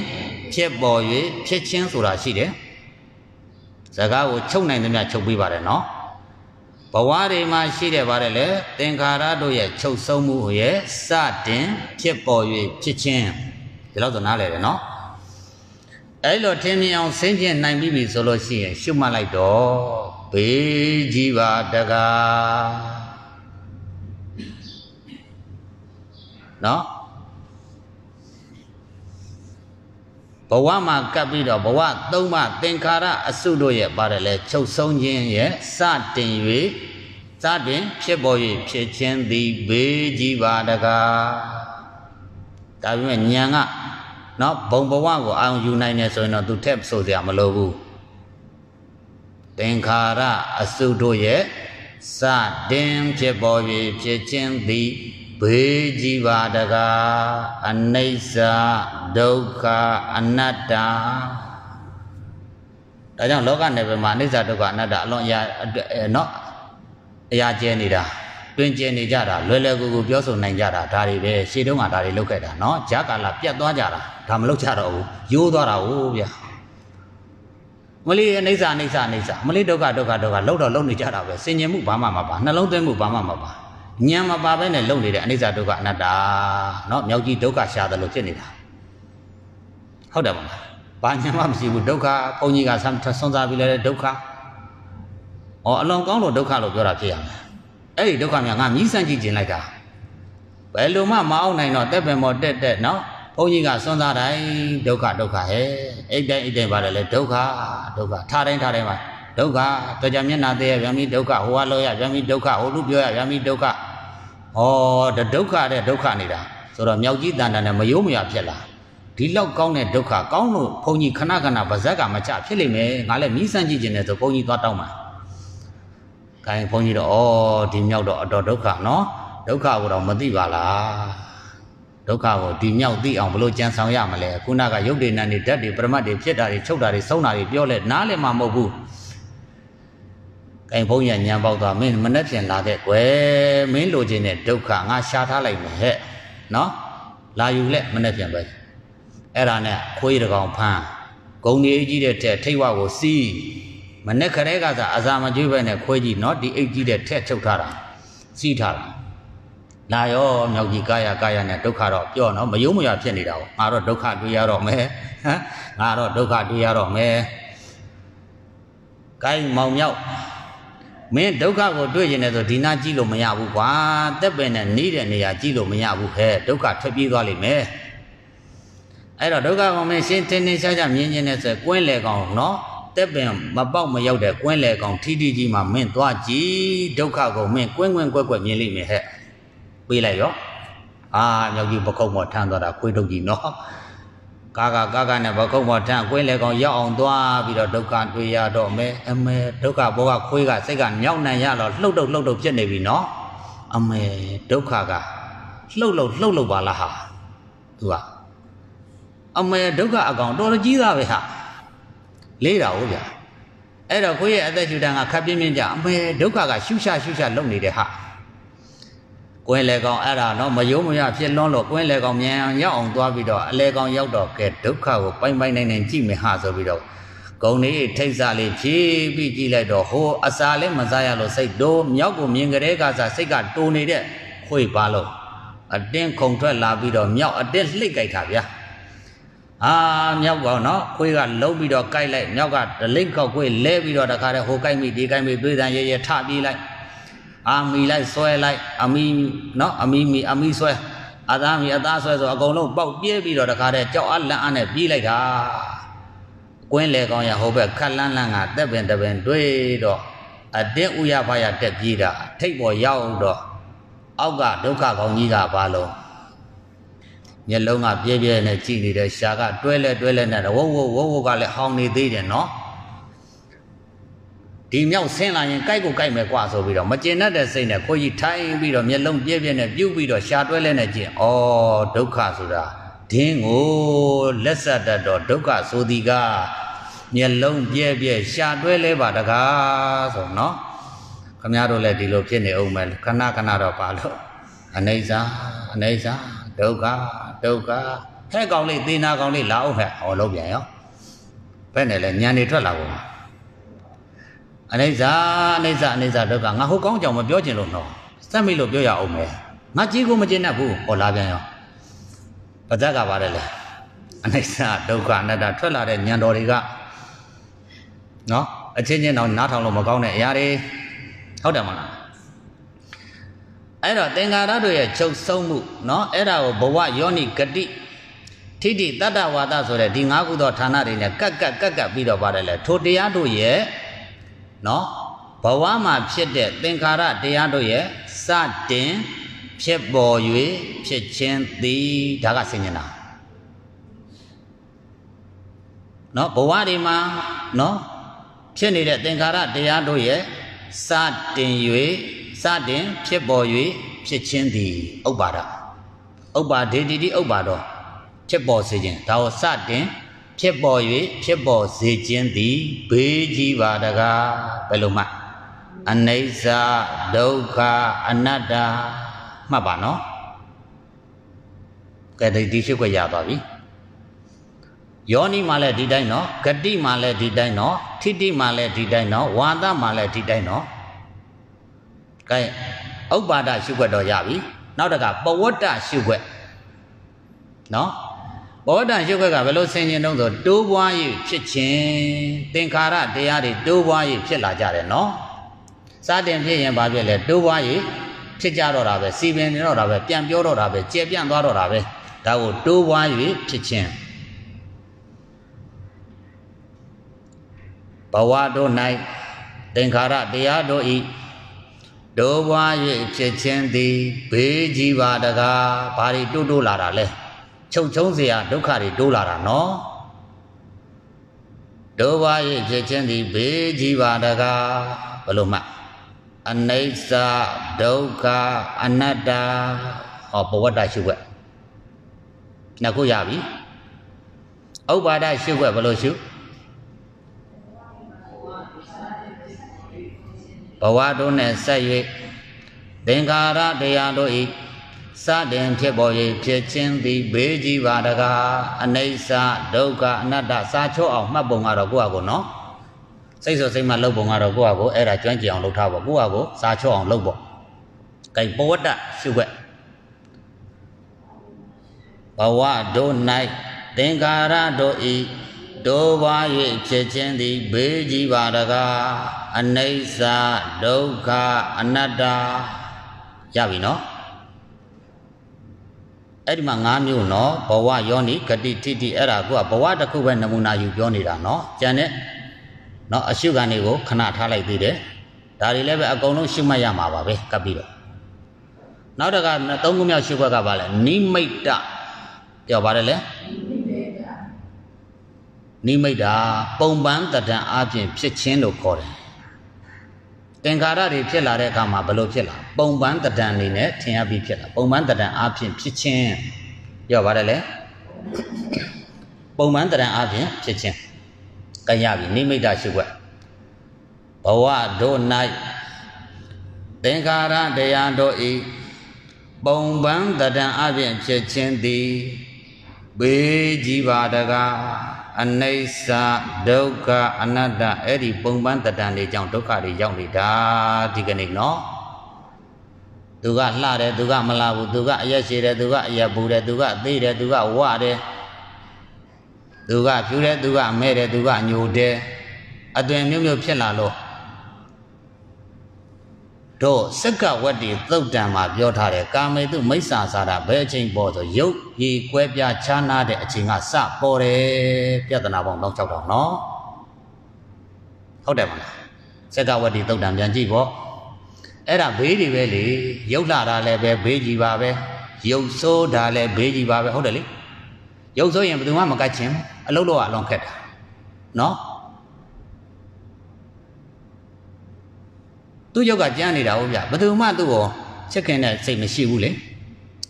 ဖြစ်ပေါ်၍ဖြစ်ခြင်းဆိုတာရှိတယ်စကားကိုချုပ်နိုင်သမျှချုပ်ပြီးပါတယ်เนาะ ဘဝတွေမှာရှိတဲ့ပါတယ်လေသင်္ခါရတို့ရဲ့ချုပ်ဆုံးမှုရဲ့စတင်ဖြစ်ပေါ်၍ဖြစ်ခြင်းဒီလောက်ဆိုနားလည်တယ်နော်အဲ့လိုထင်မြင်အောင်ဆင်းကျင်နိုင်ပြီဆိုလို့ရှိရင်ရှုမှတ်လိုက်တော့ဘေးကြီးပါတကားနော် ဘဝမှာကပ်ပြီးတော့ဘဝသုံးပါသင်္ခါရအစုတို့ရဲ့ပါတယ်လေချုပ်ဆုံးခြင်းရဲ့စတင်၍စတင်ဖြစ်ပေါ်၍ဖြစ်ခြင်းသည်ဘေးကြီးပါတကားဒါပေမဲ့ဉာဏ်ကနော်ဘုံဘဝကိုအာရုံယူနိုင်တယ်ဆိုရင်တော့သူထက်ဆိုစရာမလိုဘူးသင်္ခါရအစုတို့ရဲ့စတင်ဖြစ်ပေါ်၍ဖြစ်ခြင်းသည် ဘေးကြီးပါတကားအနိစ္စဒုက္ခအနတ္တဒါကြောင့်လောကနယ်ပယ်မှာအနိစ္စဒုက္ခအနတ္တအလွန်အရာနော်အရာကျဲနေတာတွင်ကျဲနေကြတာလွယ်လွယ်ကူကူပြောဆိုနိုင်ကြတာဒါတွေပဲရှေ့တုန်းကဒါတွေလုပ်ခဲ့တာနော်ဂျာကာလာပြတ်သွားကြတာဒါမလုပ်ကြတော့ဘူးရိုးသွားတာဟုတ်ဗျာမလေးအနိစ္စအနိစ္စအနိစ္စမလေးဒုက္ခဒုက္ခဒုက္ခလှုပ်တော့လှုပ်နေကြတာပဲစင်ញင်မှုဘာမှမပါနှလုံးသွင်းမှုဘာမှမပါ ဉာဏ်မပါဘဲနဲ့လုံနေတဲ့အနိစ္စဒုက္ခအနတ္တเนาะမြောက်ကြီးဒုက္ခရှာတယ်လို့ဖြစ်နေတာဟုတ်တယ်မလားဘာဉာဏ်မှမရှိဘူးဒုက္ခဘုန်းကြီးကဆွမ်းစားပြီးလဲဒုက္ခဩအလွန်ကောင်းလို့ဒုက္ခလို့ပြောတာဖြစ်ရမယ်အဲ့ဒီဒုက္ခများငါမြည်ဆန့်ကြည့်ခြင်းလိုက်တာဘယ်လိုမှမအောင်နိုင်တော့တက်ပင်မော်တက်တက်เนาะဘုန်းကြီးကစွန့်စားတိုင်းဒုက္ခဒုက္ခဟဲ့အိတ်တိုင်းအိတ်တိုင်းပါတယ်လေဒုက္ခဒုက္ခထားတိုင်းထားတိုင်းပါ ဒုက္ခတော်ကြမျက်နာသေးရဗျာမိဒုက္ခဟိုကလောရဗျာမိဒုက္ခဟိုလူပြောရဗျာမိဒုက္ခဩတဒုက္ခတဲ့ဒုက္ခနေတာဆိုတော့မြောက်ကြီးတန်တန်နဲ့မယိုးမရဖြစ်လာဒီလောက်ကောင်းတဲ့ဒုက္ခကောင်းလို့ဘုန်းကြီးခဏခဏဗဇက်ကမချဖြစ်လိမ့်မယ်ငါလည်းမြည်ဆန့်ကြည့်ခြင်းနဲ့ဆိုဘုန်းကြီးသွားတောင်းပါခိုင်းဘုန်းကြီးတော့ဩဒီမြောက်တော့အတော်ဒုက္ခနော်ဒုက္ခကိုတော့မသိပါလားဒုက္ခကိုဒီမြောက်သိအောင်ဘလို့ကြံဆောင်ရမလဲခုနကရုပ်တွေနဲ့ဓာတ်တွေပရမတ်တွေဖြစ်တာတွေချုပ်တာတွေဆုံးတာတွေပြောလဲနားလည်းမမဟုတ်ဘူး အဲ့ဘုန်းကြီးညံပေါက်သွားမင်းမနှက်ပြန်လာတဲ့ကွယ်မင်းလိုချင်တဲ့ဒုက္ခငါရှာထားလိုက်မယ်ဟဲ့နော်လာယူလက်မနဲ့ပြန်ပဲအဲ့ဒါနဲ့ခွေးတကောင်ဖမ်းဂုံကြီးကြီးတဲ့တဲ့ထိတ်ဝကိုစီးမနဲ့ခရဲကသာအစာမကျွေးပဲနဲ့ခွေးကြီးနော်ဒီအိတ်ကြီးတဲ့ထက်ထုတ်ထားတာစီးထားတာလာရောမြောက်ကြီးကာယကာယနဲ့ဒုက္ခတော့ပြော့နော်မယုံမရဖြစ်နေတာပေါ့ငါတော့ဒုက္ခတွေ့ရတော့မယ်ဟမ်ငါတော့ဒုက္ခတွေ့ရတော့မယ်ကိုင်းမောင်မြောက် မင်းဒုက္ခကိုတွေ့ရင်လည်းဆိုဒီနာကြည့်လို့မရဘူးကွာတက်ပင်နဲ့နေတဲ့နေရာကြည့်လို့မရဘူးခဲဒုက္ခထွက်ပြေးသွားလိမ့်မယ်အဲ့တော့ဒုက္ခကောင်မင်းရှင်းတင်းတင်းရှားရှားမြင်ခြင်းနဲ့ဆိုကွင်းလေကောင်နော်တက်ပင်မပေါက်မရောက်တဲ့ကွင်းလေကောင်ထီထီကြီးမှမင်းသွားကြည့်ဒုက္ခကိုမင်းကွင်းကွင်းကွက်ကွက်မြင်လိမ့်မယ်ဟဲ့ပေးလိုက်ရောအာမြောက်ကြီးပခုံးပေါ်ထမ်းသွားတာခွေးတုတ်ကြီးနော် ကာကကာကနဲ့ပခုံးပေါ်ထမ်းကွင်းလေကောင်ရောက်အောင်သွားပြီးတော့ဒုက္ခတွေ့ရတော့မယ်အမေဒုက္ခဘောကခွေးကစိတ်ကညောက်နှံရတော့လှုပ်တုပ်လှုပ်တုပ်ဖြစ်နေပြီနော်အမေဒုက္ခကလှုပ်လှုပ်လှုပ်လှုပ်ပါလားဟာသူကအမေဒုက္ခအကောင်တော်ကြီးသားပဲဟာလေးတာဟုတ်ဗျာအဲ့တော့ခွေးရဲ့အသက်ရှူတန်းကခပ်ပြင်းပြင်းကြအမေဒုက္ခကရှုရှာရှုရှာလုံနေတဲ့ဟာ ကွင်းလေကောင်အဲ့ဒါတော့မယုံမရဖြစ်လွန်းလို့ကွင်းလေကောင်မြန်အောင်ရောက်အောင်သွားပြီးတော့အလေကောင်ရောက်တော့ကဲဒုက္ခကိုပိုင်ပိုင်နိုင်နိုင်ကြည့်မယ်ဟာဆိုပြီးတော့ဂုံလေးထိတ်စားလေးဖြည်းပြီးကြည့်လိုက်တော့ဟိုအစာလေးမစားရလို့စိတ်တိုးမြောက်ကိုမြင်ကြတဲ့ကစားစိတ်ကတိုးနေတဲ့ခွေပါလို့အတင်းခုံထွက်လာပြီးတော့မြောက်အတင်းလှိတ်ကြိုက်တာဗျာအာမြောက်ကောင်နော်ခွေးကလုံးပြီးတော့ကြိုက်လိုက်မြောက်ကဒလိမ့်ခောက်ခွေးလဲပြီးတော့တခါတည်းဟိုကြိုက်မိဒီကြိုက်မိတွေးတန်ရဲရဲထပြေးလိုက် အာမီလိုက်ဆွဲလိုက်အမီနော်အမီမီအမီဆွဲအသားမီအသားဆွဲဆိုအကုန်လုံးပေါက်ပြေးပြီးတော့တခါတည်းကြောက်အလန့်အနဲ့ပြေးလိုက်တာကွင်းလေကောင်ရဟိုဘက်ခက်လန်းလန်းကတက်ပင်တပင်တွေးတော့အတင်းဥရဖရတက်ပြေးတာထိတ်ပေါ်ရောက်တော့အောက်ကဒုက္ခကောင်းကြီးကဘာလို့မျက်လုံးကပြဲပြဲနဲ့ကြည့်နေတဲ့ရှာကတွဲလဲတွဲလဲနဲ့ဝုတ်ဝုတ်ဝုတ်ဝုတ်ကလည်းဟောင်းနေသေးတယ်နော် ဒီမြောက်ဆင်းလာရင်ကြိုက်ကိုကြိုက်မယ်ကွာဆိုပြီးတော့မကျင်တတ်တဲ့စိတ်နဲ့ကိုကြီးထိုင်ပြီးတော့မျက်လုံးပြည့်ပြည့်နဲ့ပြုတ်ပြီးတော့ရှာတွဲလဲနဲ့ကျင်ဩဒုက္ခဆိုတာဒင်းကိုလက်ဆက်တတ်တော့ဒုက္ခဆိုသည်ကမျက်လုံးပြည့်ပြည့်ရှာတွဲလဲပါတကားဆိုနော်ခမရတို့လည်းဒီလိုဖြစ်နေအောင်မယ်ခဏခဏတော့ပါလို့အနေစာအနေစာဒုက္ခဒုက္ခဟဲ့ကောင်လေးသေနာကောင်လေးလာအောင်ဟဲ့ဟောလုံးပြန်ရောဘယ်နဲ့လဲညံနေထွက်လာကုန် အနိစ္စအနိစ္စအနိစ္စဒုက္ခငါဟိုကောင်းကြောင်မပြောချင်လို့နော်စက်မိလို့ပြောရအောင်မယ်ငါကြီးကိုမကျင်တတ်ဘူးဟောလာပြန်ရောပဇက်ကပါတယ်လေအနိစ္စဒုက္ခအနတ္တထွက်လာတဲ့ညံတော်တွေကနော်အချင်းချင်းတော့နားထောင်လို့မကောင်းတဲ့အရာတွေဟုတ်တယ်မလားအဲ့တော့သင်္ကာရတို့ရဲ့ချုပ်ဆုံးမှုเนาะအဲ့ဒါကိုဘဝယောနိဂတိထိတိတတ္တဝါဒဆိုတဲ့ဒီ၅ခုသောဌာနတွေနဲ့ကတ်ကတ်ကတ်ကတ်ပြီးတော့ပါတယ်လေထိုတရားတို့ရဲ့ နော်ဘဝမှာဖြစ်တဲ့သင်္ခါရတရားတို့ရဲ့စတင်ဖြစ်ပေါ်၍ဖြစ်ခြင်းသည်ဒါကဆင်ញနာနော်ဘဝတွေမှာနော်ဖြစ်နေတဲ့သင်္ခါရတရားတို့ရဲ့စတင်၍စတင်ဖြစ်ပေါ်၍ဖြစ်ခြင်းသည်ဥပ္ပါဒဥပ္ပါဒေတိတိဥပ္ပါဒောဖြစ်ပေါ်စေခြင်းဒါကိုစတင် ဖြစ်ပေါ်၍ဖြစ်ပေါ်စေခြင်းသည်ဘေးကြီးပါတကားဘယ်လိုမှအနိစ္စဒုက္ခအနတ္တမှတ်ပါနော်ကဲဒီဒီရှိခွက်ရသွားပြီယောနိမှာလည်းဒီတိုင်းနော်ဂတိမှာလည်းဒီတိုင်းနော်ထိတိမှာလည်းဒီတိုင်းနော်ဝါဒမှာလည်းဒီတိုင်းနော်ကဲဥပ္ပါဒရှုွက်တော့ရပြီနောက်တကပဝတ္တရှုွက်နော် ပဝတ္တရှုွက်ကဘယ်လိုဆင်ခြင်တုံးဆိုတိုးပွား၍ဖြစ်ခြင်းသင်္ခါရတရားတွေတိုးပွား၍ဖြစ်လာကြတယ်နော်စတင်ဖြစ်ရင်ဘာဖြစ်လဲတိုးပွား၍ဖြစ်ကြတော့တာပဲစီပင်နေတော့တာပဲပြန်ပြောတော့တာပဲကျေပြန့်သွားတော့တာပဲဒါကိုတိုးပွား၍ဖြစ်ခြင်းဘဝတို့၌သင်္ခါရတရားတို့ဤဒိုးပွား၍ဖြစ်ခြင်းသည်ဘေးကြီးပါတကားဘာတွေတိုးတိုးလာတာလဲ ချုပ်ချုံးเสียဒုက္ခတွေတိုးလာတာနော်ဒိုးပွား၍ဖြစ်ခြင်းသည်ဘေးကြီးပါတကားဘယ်လိုမှအနိစ္စဒုက္ခအနတ္တဟောဘဝတ္တရှုွက်နှစ်ခုရပြီဥပ္ပါဒရှုွက်ဘယ်လိုရှုဘဝတို့နဲ့ဆက်၍သင်္ခါရတရားတို့ဤ စစတင်ဖြစ်ပေါ်၍ဖြစ်ချင်းသည်ဘေးကြီးပါတကားအနိစ္စဒုက္ခအနတ္တစာချော့အောင်မှတ်ပုံကတော့ကိုယ့်အကိုနော်စိတ်ဆိုစိတ်မှလှုပ်ပုံကတော့ကိုယ့်အကိုအဲ့ဒါကျွမ်းကျင်အောင်လှုပ်ထားပေါ့ကိုယ့်အကိုစာချော့အောင်လှုပ်ပေါ့ကဲပဝတ္တရှုွက်ဘဝတို့၌သင်္ကာရတို့ဤတို့ပါ၍ဖြစ်ခြင်းသည်ဘေးကြီးပါတကားအနိစ္စဒုက္ခအနတ္တရပြီနော် အဲ့ဒီမှာ၅မျိုးနော်ဘဝယောနိဂတိတိတိအဲ့ဒါကဘဝတစ်ခုပဲနမူနာယူပြောနေတာနော်ကျန်တဲ့နော်အရှုခံတွေကိုခဏထားလိုက်သေးတယ်ဒါတွေလည်းပဲအကုန်လုံးရှုမှတ်ရမှာပါပဲကပ်ပြီးတော့နောက်တကသုံးခုမြောက်ရှုခွက်ကပါလဲနိမိတ်တပြောပါတယ်လေနိမိတ်တာပုံပန်းတဒံအပြင်ဖြစ်ခြင်းလို့ခေါ်တယ် သင်္ခါရတွေဖြစ်လာတဲ့အခါမှာဘယ်လိုဖြစ်လာပုံပန်းတဒံနေနဲ့ထင်ရပြီးဖြစ်လာပုံပန်းတဒံအပြင်ဖြစ်ခြင်းပြောပါတယ်လေပုံပန်းတဒံအပြင်ဖြစ်ခြင်းကရပြီနိမိတ်တာရှုွက်ဘဝတို့၌သင်္ခါရတရားတို့ဤပုံပန်းတဒံအပြင်ဖြစ်ခြင်းသည်ဘေးကြီးပါတကား အနိစ္စဒုက္ခအနတ္တအဲ့ဒီပုံပန်းတတန်တွေကြောင့်ဒုက္ခတွေရောက်နေတာဒီကနေ့နော်သူကလှတယ်သူကမလှဘူးသူကအရက်ရှိတယ်သူကအရက်ပူတယ်သူကသေးတယ်သူကဝတယ်သူကဖြူတယ်သူကမဲတယ်သူကညိုတယ်အသွင်မျိုးမျိုးဖြစ်လာလို့ တို့စက္ကဝတ္တိသုတ်တံမှာပြောထားတယ်ကာမေတုမိစ္ဆာစာတာဘယ်အချိန်ပေါ်ဆိုရုပ်ရည်ကွဲပြားခြားနာတဲ့အချိန်ကစပေါ်တယ်ပြဿနာပေါင်း16000နော်ဟုတ်တယ်မလားစက္ကဝတ္တိသုတ်တံပြန်ကြည့်ပေါ့အဲ့ဒါဘေးတွေပဲလေရုပ်လာတာလည်းပဲဘေးကြီးပါပဲရုပ်ဆိုးတာလည်းဘေးကြီးပါပဲဟုတ်တယ်လေရုပ်ဆိုးရင်ဘယ်သူမှမကတ်ချင်အလုပ်တော့အလွန်ခက်တာနော် သူ့ယောက်ကကြမ်းနေတာဟုတ်ဗျဘယ်သူမှသူ့ကိုချစ်ခင်တဲ့စိတ်မရှိဘူးလေ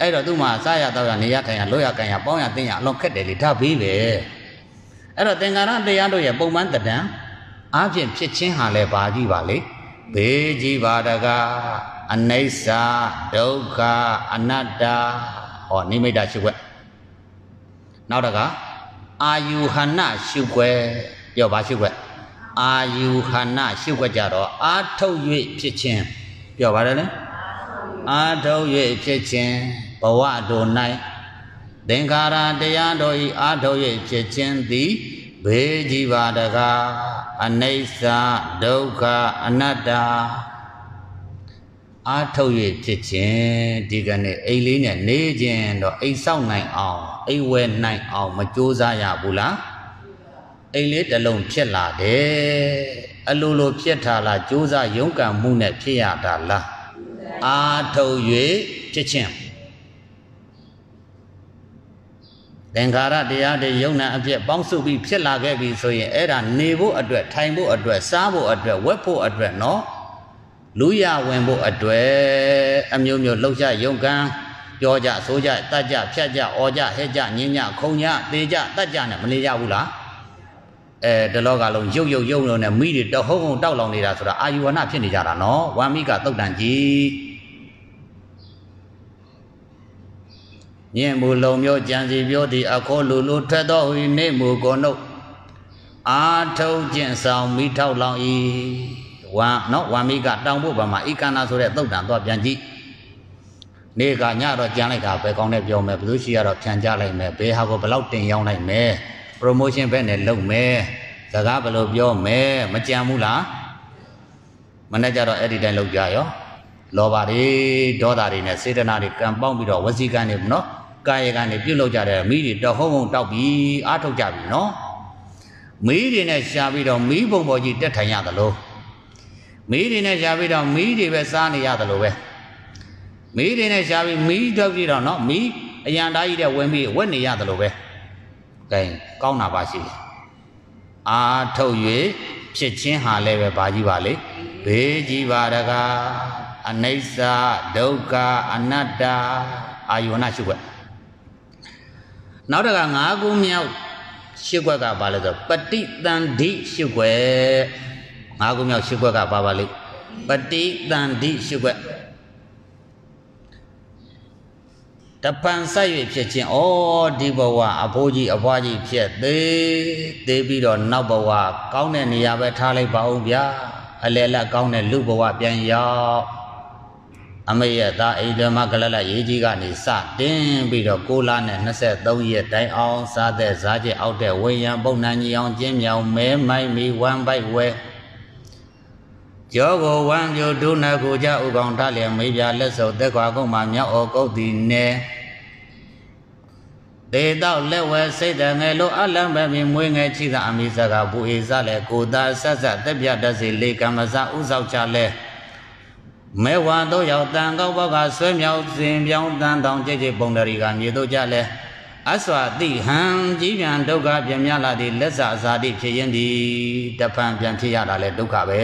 အဲ့တော့သူ့မှာစားရတော့ရနေရထိုင်ရလွတ်ရကန်ရပေါင်းရတင်းရအလွန်ခက်တယ်လေဒါဘေးပဲအဲ့တော့သင်္ကာရတရားတို့ရဲ့ပုံမှန်တဏ္ဍအားဖြင့်ဖြစ်ချင်းဟာလဲပါကြီးပါလေဘေးကြီးပါတကားအနိစ္စဒုက္ခအနတ္တဟောနိမိတ်တရှုွက်နောက်တကအာယုဟနရှုွက်ပြောပါရှုွက် အာယုဟနရှုပ်ွက်ကြတော့အာထုတ်၍ဖြစ်ခြင်းပြောပါတယ်လေအာထုတ်၍ဖြစ်ခြင်းဘဝတို့၌သင်္ခါရတရားတို့ဤအာထုတ်၍ဖြစ်ခြင်းသည်ဘေးကြီးပါတကားအနိစ္စဒုက္ခအနတ္တအာထုတ်၍ဖြစ်ခြင်းဒီကနေ့အိမ်လေးနဲ့နေခြင်းတော့အိမ်ဆောက်နိုင်အောင်အိမ်ဝဲနိုင်အောင် မကြိုးစားရဘူးလား အိမ်လေးတစ်လုံးဖြစ်လာတယ်အလိုလိုဖြစ်တာလားကြိုးစားရုန်းကန်မှုနဲ့ဖြစ်ရတာလားအာထုတ်၍ဖြစ်ခြင်းသင်္ခါရတရားတွေယုံနာအဖြစ်ပေါင်းစုပြီးဖြစ်လာခဲ့ပြီဆိုရင်အဲ့ဒါနေဖို့အတွက်ထိုင်ဖို့အတွက်စားဖို့အတွက်ဝက်ဖို့အတွက်နော်လူရဝင်ဖို့အတွက်အမျိုးမျိုးလှုပ်ရှားရုန်းကန်ပြောကြဆိုကြတတ်ကြဖြတ်ကြအော်ကြဟဲ့ကြညင်းညခုံညသေးကြတတ်ကြနဲ့မနေကြဘူးလား အဲတလောကလုံးရုပ်ရုပ်ရုပ်လုံးနဲ့မိတွေတဟုံးဟုံတောက်လောင်နေတာဆိုတာအာယူဝနာဖြစ်နေကြတာနော်ဝမ်မိကတုတ်တန်ကြီးညင်မူလုံမျိုးကြံစီပြောသည်အခေါ်လူလူထွက်သောဟိနေမူကိုနှုတ်အာထုတ်ကျင့်ဆောင်မိထောက်လောင်ဤဝမ်နော်ဝမ်မိကတောင်ဖို့ဘာမှာဣကန္နာဆိုတဲ့တုတ်တန်တော့ပြန်ကြည့်နေကညတော့ကြံလိုက်တာပဲကောင်းတဲ့ပြောမယ်ဘယ်သူရှိရတော့ဖြန်ကြလိုက်မယ်ဘယ်ဟာကိုဘလောက်တင်ရောက်လိုက်မယ် promotion ဘက်နဲ့လုပ်မယ်စကားဘယ်လိုပြောမယ်မကြံဘူးလားမနေ့ကျတော့အဲ့ဒီတိုင်းလုပ်ကြရောလောဘတွေဒေါသတွေနဲ့စေတနာတွေကံပေါင်းပြီးတော့ဝစီကံတွေနော်ကာယကံတွေပြုတ်လောက်ကြတဲ့မိတွေတဟုံးဟုံတောက်ပြီးအားထုတ်ကြပြီနော်မီးတွေနဲ့ရှာပြီးတော့မီးပုံပေါ်ကြီးတက်ထိုင်ရသလိုမီးတွေနဲ့ရှာပြီးတော့မီးတွေပဲစားနေရသလိုပဲမီးတွေနဲ့ရှာပြီးမီးထုတ်ပြီးတော့နော်မီးအရန်သားကြီးတဲ့ဝင်ပြီးဝက်နေရသလိုပဲ ကဲကောင်းတာပါရှိတယ်အာထုတ်၍ဖြစ်ချင်းဟာလည်းပဲဘာကြီးပါလေဘေးကြီးပါတကားအနိစ္စဒုက္ခအနတ္တအာယုဏရှုွက်နောက်တက၅ခုမြောက်ရှုွက်ကဘာလဲဆိုပฏิတန်ဓိရှုွက်၅ခုမြောက်ရှုွက်ကဘာပါလိပฏิတန်ဓိရှုွက် တပံဆက်၍ဖြစ်ခြင်းဩဒီဘဝအဖိုးကြီးအဖွားကြီးဖြစ်သေးသေးပြီးတော့နောက်ဘဝကောင်းတဲ့နေရာပဲထားလိုက်ပါဦးဗျာအလေလက်ကောင်းတဲ့လူဘဝပြန်ရောက်အမေရဲ့သားအိမ်တော်မှာကလလရေးကြီးကနေစတင်းပြီးတော့6လနဲ့23ရက်တိုင်အောင်စားတဲ့ဇာကျက်အောက်တဲ့ဝေယံပုံနှံကြီးအောင်ကျင်းမြောင်မဲမိုက်မီဝမ်ပိုက်ဝဲ ကျောကိုဝမ်းပြိုဒုနကိုကြဥကောင်ထလျက်မေးပြလက်စုပ်သက်ခွာကုန်မှာမြောက်အော်ကုတ်သည်နေဒေတော့လက်ဝဲစိတ်တငယ်လိုအလံပဲမြင်မွေးငယ်ချိသာအမိစကဘူအေစလဲကိုသာဆက်ဆက်တက်ပြတတ်စီလေကမ္မစဥဆောက်ချလဲမဲဝါတော့ရောက်တန်ကောက်ဘောက်ကဆွဲမြောက်စဉ်ပြောင်းတန်တောင်ကြိတ်ကြိတ်ပုံတရီကမြေတို့ကြလဲ အစွာတိဟံကြီးပြန်ဒုက္ခပြန်မြလာသည်လက်စာအစာတိဖြစ်ရင်ဒီတဖန်ပြန်ဖြစ်ရတာလဲဒုက္ခပဲ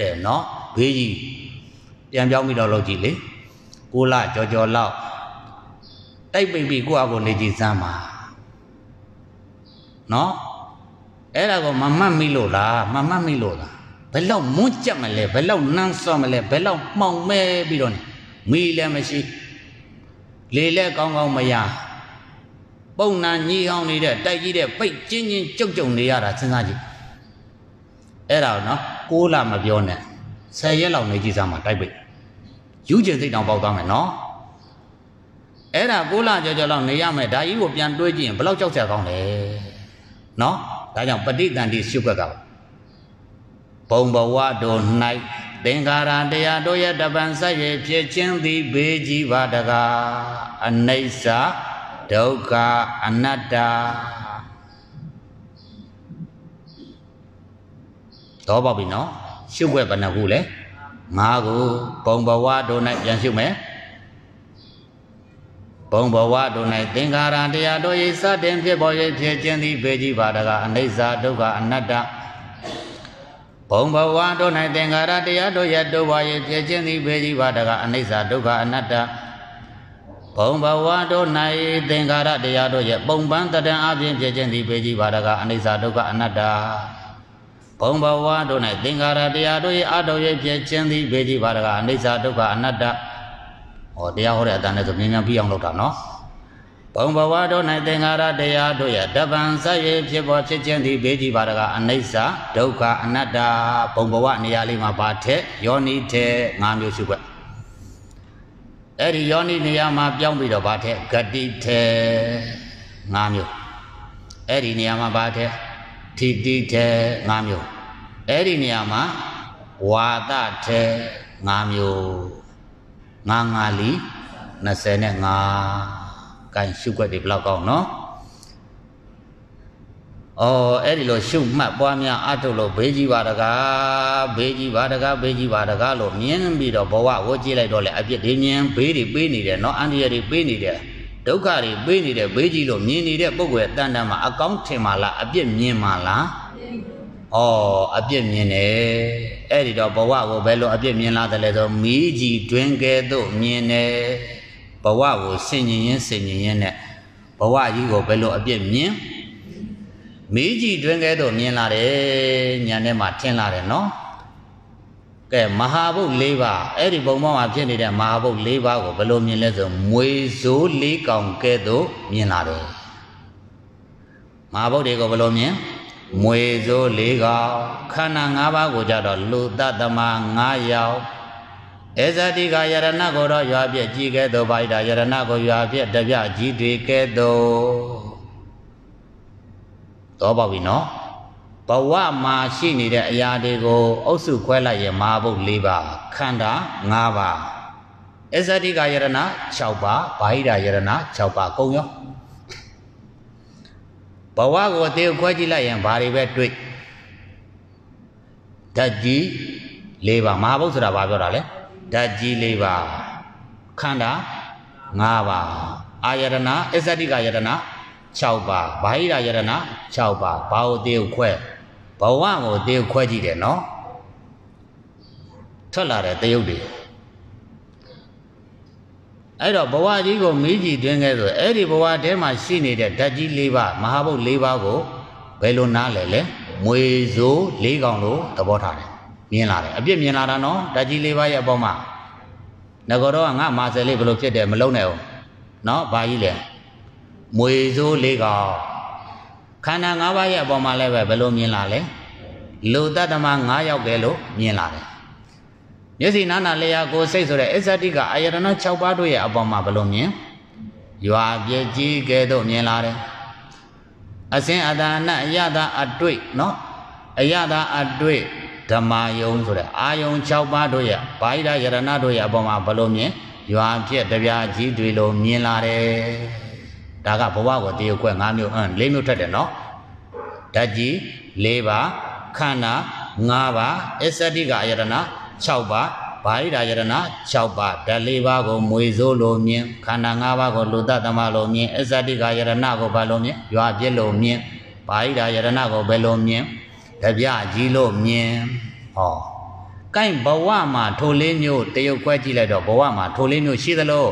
တဲ့နော်ဘေးကြီးပြန်ပြောင်းပြီးတော့လုပ်ကြည့်လေကိုလကြော်ကြော်လောက်တိုက်ပိတ်ပြီးကိုယ့်အကိုနေကြည့်စမ်းပါနော်အဲ့ဒါကိုမမှတ်မိလို့လားမမှတ်မိလို့လားဘယ်လောက်မွန်းကြက်မလဲဘယ်လောက်နန်းစော့မလဲဘယ်လောက်မှောင်မဲပြီးတော့မိလည်းမရှိလေလည်းကောင်းကောင်းမရ ပုံနာညီဟောင်းနေတဲ့တိုက်ကြီးတဲ့ပိတ်ချင်းချင်းကြုတ်ကြုံနေရတာစဉ်းစားကြည့်အဲ့ဒါနော်6လမပြောနဲ့10ရက်လောက်နေကြည့်စမ်းပါတိုက်ပိတ်ယူကျင်စိတ်တောင်ပေါက်သွားမယ်နော်အဲ့ဒါ6လကြောကြောလောက်နေရမယ်ဒါကြီးကိုပြန်တွေးကြည့်ရင်ဘယ်လောက်ကြောက်ကြကောင်းလဲနော်ဒါကြောင့်ပဋိသန္တိရှုွက်ကဘုံဘဝတို့၌သင်္ခါရတရားတို့ရဲ့တပံဆက်ရဖြစ်ခြင်းသည်ဘေးကြီးပါတကားအနိစ္စ ဒုက္ခအနတ္တတော့ပါပြီနော်ရှုပ်ွက်ဘယ်နှခုလဲငါးခုဘုံဘဝတို့၌ပြန်ရှုမယ်ဘုံဘဝတို့၌သင်္ခါရတရားတို့၏စတင်ဖြစ်ပေါ်၍ဖြစ်ခြင်းသည်ဘေးကြီးပါတကားအနိစ္စဒုက္ခအနတ္တဘုံဘဝတို့၌သင်္ခါရတရားတို့ရဲ့တို့ပါ၍ဖြစ်ခြင်းသည်ဘေးကြီးပါတကားအနိစ္စဒုက္ခအနတ္တ ဘုံဘဝတို့၌သင်္ခါရတရားတို့ရဲ့ပုံပန်းတဏ္ဍအပြင်ဖြစ်ခြင်းသည်ပေကြီးပါတကအနိစ္စဒုက္ခအနတ္တဘုံဘဝတို့၌သင်္ခါရတရားတို့ရဲ့အတော်ရဲ့ဖြစ်ခြင်းသည်ပေကြီးပါတကအနိစ္စဒုက္ခအနတ္တဟောတရားဟောတဲ့အတန်နဲ့ဆိုမြင်မြန်ပြီးအောင်လုပ်တာနော်ဘုံဘဝတို့၌သင်္ခါရတရားတို့ရဲ့တပံဆက်ရဖြစ်ပေါ်ဖြစ်ခြင်းသည်ပေကြီးပါတကအနိစ္စဒုက္ခအနတ္တဘုံဘဝနေရာလေးမှာပါထက်ယောနိထဲ၅မျိုးရှိွက် အဲ့ဒီယောနိနေရာမှာပြောင်းပြီးတော့ဗာတဲ့ဂတိထဲ၅မျိုးအဲ့ဒီနေရာမှာဗာတဲ့ထိတိထဲ၅မျိုးအဲ့ဒီနေရာမှာဝါဒထဲ၅မျိုးငါငါလီ25ကိုင်ရှုွက်တွေဘယ်လောက်ကောင်းနော် အော်အဲ့ဒီလိုရှုမှတ်ပွားများအထုတ်လို့ဘေးကြီးပါတကားဘေးကြီးပါတကားဘေးကြီးပါတကားလို့မြင်ပြီးတော့ဘဝဝကြည့်လိုက်တော့လေအပြစ်တွေမြင်ဘေးတွေပေးနေတယ်နော်အန္တရာယ်တွေပေးနေတယ်ဒုက္ခတွေပေးနေတယ်ဘေးကြီးလို့မြင်နေတဲ့ပုဂ္ဂိုလ်ရဲ့တန်တန်မှာအကောင်းထင်ပါလားအပြစ်မြင်ပါလားဩအပြစ်မြင်တယ်အဲ့ဒီတော့ဘဝကိုဘယ်လိုအပြစ်မြင်လာတယ်လဲဆိုမီးကြီးတွင်ကဲသို့မြင်တယ်ဘဝကိုဆင်ញင်ရင်းဆင်ញင်ရင်းနဲ့ဘဝကြီးကိုဘယ်လိုအပြစ်မြင် မေးကြည့်တွင်ကဲတော့မြင်လာတယ်ညာထဲမှာထင်လာတယ်နော်ကဲမဟာဘုတ်၄ပါးအဲ့ဒီဘုံဘောမှာဖြစ်နေတဲ့မဟာဘုတ်၄ပါးကိုဘယ်လိုမြင်လဲဆိုမွေစိုး၄ကောင်ကဲတော့မြင်လာတယ်မဟာဘုတ်တွေကိုဘယ်လိုမြင်မွေစိုး၄ကောင်ခန္ဓာ၅ပါးကိုကြတော့လူတတမ၅ယောက်ဧဇတိကယရဏကိုတော့ရွာပြည့်ကြည်ကဲ့သို့ပါဣဒယရဏကိုရွာပြည့်တပြကြီးတွေကဲ့ သို့တော့ပါပြီနော်ဘဝမှာရှိနေတဲ့အရာတွေကိုအုပ်စုခွဲလိုက်ရင်မဟာဘုတ်၄ပါးခန္ဓာ၅ပါးအစ္ဆတိကယရဏ6ပါးဘာဟိတယရဏ6ပါးကုန်ရောဘဝကိုအသေးခွဲကြည့်လိုက်ရင်ဘာတွေပဲတွေ့ဓာတ်ကြီး၄ပါးမဟာဘုတ်ဆိုတာဘာပြောတာလဲဓာတ်ကြီး၄ပါးခန္ဓာ၅ပါးအာယရဏအစ္ဆတိကယရဏ 6ပါးဘာဟိရယရဏ6ပါးဘာကိုတေကိုခွဲဘဝကိုတေကိုခွဲကြည့်တယ်နော်ထွက်လာတဲ့တယုတ်တွေအဲ့တော့ဘဝကြီးကိုမိကြည့်တွင်းခဲ့ဆိုအဲ့ဒီဘဝထဲမှာရှိနေတဲ့ဓာတ်ကြီး၄ပါးမဟာဘုတ်၄ပါးကိုဘယ်လိုနားလဲလဲမွေစိုး၄ကောင်လို့သဘောထားတယ်မြင်လာတယ်အပြစ်မြင်လာတာနော်ဓာတ်ကြီး၄ပါးရဲ့အပေါ်မှာငကောတော့ငါမာဆယ်လေးဘယ်လိုဖြစ်တယ်မလုံးနဲ့ဘူးနော်ဘာကြီးလဲ မွေစိုးလေးကောင်ခန္ဓာ၅ပါးရဲ့အပေါ်မှာလည်းပဲဘယ်လိုမြင်လာလဲလူတတ္တမ၅ယောက်ကဲလို့မြင်လာတယ်မျက်စိနာနာလျာကိုစိတ်ဆိုတဲ့အစ္ဆတိကအာယတနာ6ပါးတို့ရဲ့အပေါ်မှာဘယ်လိုမြင်ရွာပြည့်ကြီးကဲတော့မြင်လာတယ်အစင်အတာနအယတာအတွေ့နော်အယတာအတွေ့ဓမ္မယုံဆိုတဲ့အာယုံ6ပါးတို့ရဲ့ဘာဟိတယရဏတို့ရဲ့အပေါ်မှာဘယ်လိုမြင်ရွာပြည့်တပြားကြီးတွေလိုမြင်လာတယ် ဒါကဘဝကိုတရုပ်ခွဲ၅မျိုးအင်း၄မျိုးထက်တယ်နော်ဓာတ်ကြီး၄ပါးခန္ဓာ၅ပါးအစ္ဆတိကအယတနာ6ပါးဘာဟိတယရဏ6ပါးဓာတ်၄ပါးကိုမွေစိုးလိုမြင်ခန္ဓာ၅ပါးကိုလူတသမလိုမြင်အစ္ဆတိကယရဏကိုဘာလိုမြင်ရွာပြည့်လိုမြင်ဘာဟိတယရဏကိုဘယ်လိုမြင်တပြကြီးလို့မြင်ဟောကိုင်ဘဝမှာထိုလေးမျိုးတရုပ်ခွဲကြည့်လိုက်တော့ဘဝမှာထိုလေးမျိုးရှိသလို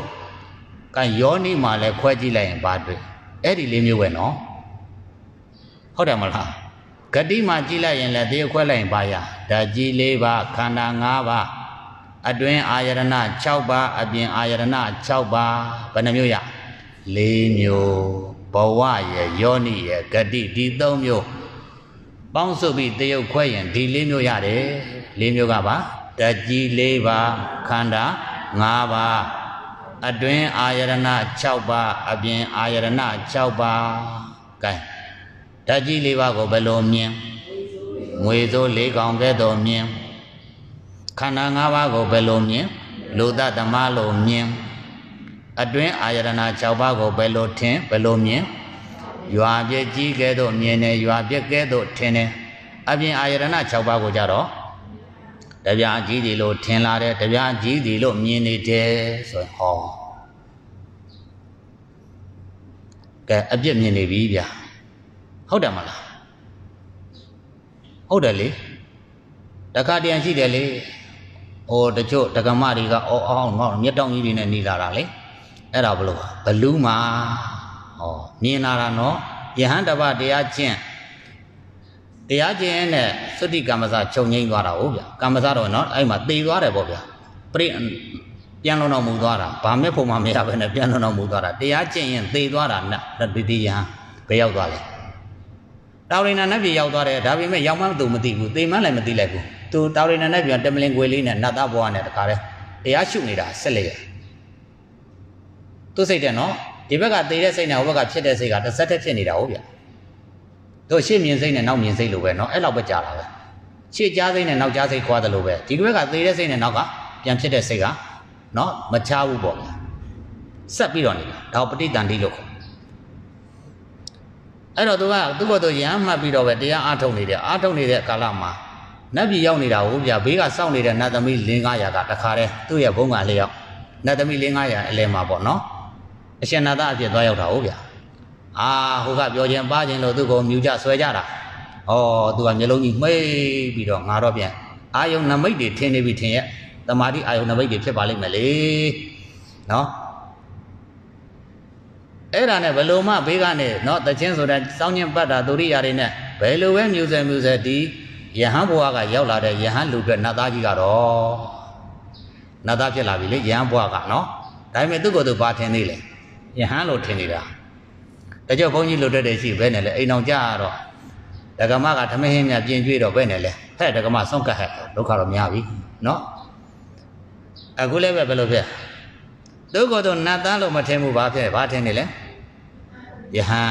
ကိုင်ယောနိမှာလည်းခွဲကြည့်လိုက်ရင်ဘာတွေ့အဲ့ဒီလေးမျိုးပဲနော်ဟုတ်တယ်မလားဂတိမှာကြည့်လိုက်ရင်လည်းတရုပ်ခွဲလိုက်ရင်ဘာရဓာကြီး၄ပါးခန္ဓာ၅ပါးအတွင်းအာယရဏ6ပါးအပြင်အာယရဏ6ပါးဘယ်နှမျိုးရ၄မျိုးဘဝရဲ့ယောနိရဲ့ဂတိဒီ၃မျိုးပေါင်းစုပ်ပြီးတရုပ်ခွဲရင်ဒီ၄မျိုးရတယ်၄မျိုးကပါတကြီး၄ပါးခန္ဓာ၅ပါး အတွင်းအာယရဏ6ပါးအပြင်အာယရဏ6ပါးကဲတကြီး၄ပါးကိုဘယ်လိုမြင်ငွေစိုး၄កောင်ကဲ့သို့မြင်ခန္ဓာ၅ပါးကိုဘယ်လိုမြင်လူသတ္တမလို့မြင်အတွင်းအာယရဏ6ပါးကိုဘယ်လိုထင်ဘယ်လိုမြင်ရွာပြည့်ကြီးကဲ့သို့မြင်တယ်ရွာပြည့်ကဲ့သို့ထင်တယ်အပြင်အာယရဏ6ပါးကိုကြတော့ တပြားကြီးဒီလို့ထင်လာတယ်တပြားကြီးဒီလို့မြင်နေတယ်ဆိုရင်ဟောကဲအပြစ်မြင်နေပြီဗျာဟုတ်တယ်မလားဟုတ်တယ်လေတခါတည်းရှိတယ်လေဟိုတချို့တက္ကမတွေကအော်အောင်ငေါ့မြက်တောင်ကြီးတွေနဲ့နေလာတာလေအဲ့ဒါဘလို့ဘလူးမှာဟောမြင်လာတာနော်ယဟန်တပတရားကျင့် တရားကျင့်နဲ့သုတိကမ္မစချုပ်ငိမ့်သွားတာဟုတ်ဗျကမ္မစတော့နော်အဲ့မှာသေသွားတယ်ပေါ့ဗျပြိပြန်လုံတော်မူသွားတာဘာမဲ့ဖို့မှမရဘဲနဲ့ပြန်လုံတော်မူသွားတာတရားကျင့်ရင်သေသွားတာနတ်ဒီဒီယဟန်ဘယ်ရောက်သွားလဲတာဝရိဏနတ်ပြည်ရောက်သွားတယ်ဒါပေမဲ့ရောက်မှသူမသိဘူးသေမှလည်းမသိလိုက်ဘူးသူတာဝရိဏနတ်ပြည်တမလင်ခွေလေးနဲ့နတ်သားဘဝနဲ့တခါတည်းတရားရှုနေတာဆက်လက်ရသူစိတ်တဲ့နော်ဒီဘက်ကသေတဲ့စိတ်နဲ့ဟိုဘက်ကဖြစ်တဲ့စိတ်ကတစ်ဆက်တည်းဖြစ်နေတာဟုတ်ဗျ တို့ရှေ့မြင်စိတ်နဲ့နောက်မြင်စိတ်လိုပဲเนาะအဲ့လောက်ပဲကြာတာပဲရှေ့ကြားစိတ်နဲ့နောက်ကြားစိတ်ခွာတယ်လို့ပဲဒီဘက်ကသေတဲ့စိတ်နဲ့နောက်ကပြန်ဖြစ်တဲ့စိတ်ကเนาะမချဘူးပေါ့ဗျဆက်ပြီးတော့နေတာဒါပဋိတန်တိလို့ခေါ်အဲ့တော့သူကသူ့ဘက်သူရမ်းမှတ်ပြီးတော့ပဲတရားအားထုတ်နေတယ်အားထုတ်နေတဲ့ကာလမှာနတ်ပြည်ရောက်နေတာဟုတ်ဗျဘေးကစောင့်နေတဲ့နတ်သမီး၄900ကတခါတည်းသူ့ရဲ့ဘုံကလျောက်နတ်သမီး၄900အလဲမှာပေါ့နော်အရှင်နာသအဖြစ်သွားရောက်တာဟုတ်ဗျ အာဟိုကပြောခြင်းပါခြင်းလို့သူ့ကိုမြူကြဆွဲကြတာဩသူကမျိုးလုံးကြီးမှိတ်ပြီးတော့ငါတော့ပြန်အာယုံနမိတ်တွေထင်းနေပြီထင်ရဲ့တမာတိအာယုံနမိတ်တွေဖြစ်ပါလိမ့်မယ်လေနော်အဲ့ဒါနဲ့ဘယ်လိုမှဘေးကနေနော်တချင်းဆိုတဲ့စောင်းညင်ပတ်တာဒုရိယာတွေနဲ့ဘယ်လိုပဲမြူဆယ်မြူဆယ်ဒီယဟန်ဘဝကရောက်လာတဲ့ယဟန်လူတွေနတ်သားကြီးကတော့နတ်သားဖြစ်လာပြီလေယဟန်ဘဝကနော်ဒါပေမဲ့သူ့ကိုယ်သူဘာထင်သေးလဲယဟန်လို့ထင်နေတာ တကြဘုန်းကြီးလူတွေတဲ့ရှိဘဲနဲ့လေအိမ်အောင်ကြတော့ဒကမကဓမင်းမြပြင်ကျွေးတော့ဘဲနဲ့လေဟဲ့ဒကမဆုံးကတ်ဟဲ့ဒုက္ခတော့များပြီနော်အခုလည်းပဲဘယ်လိုဖြစ်သူ့ကိုယ်သူနတ်သားလို့မထင်ဘူးဘာဖြစ်ဘာထင်နေလဲယဟန်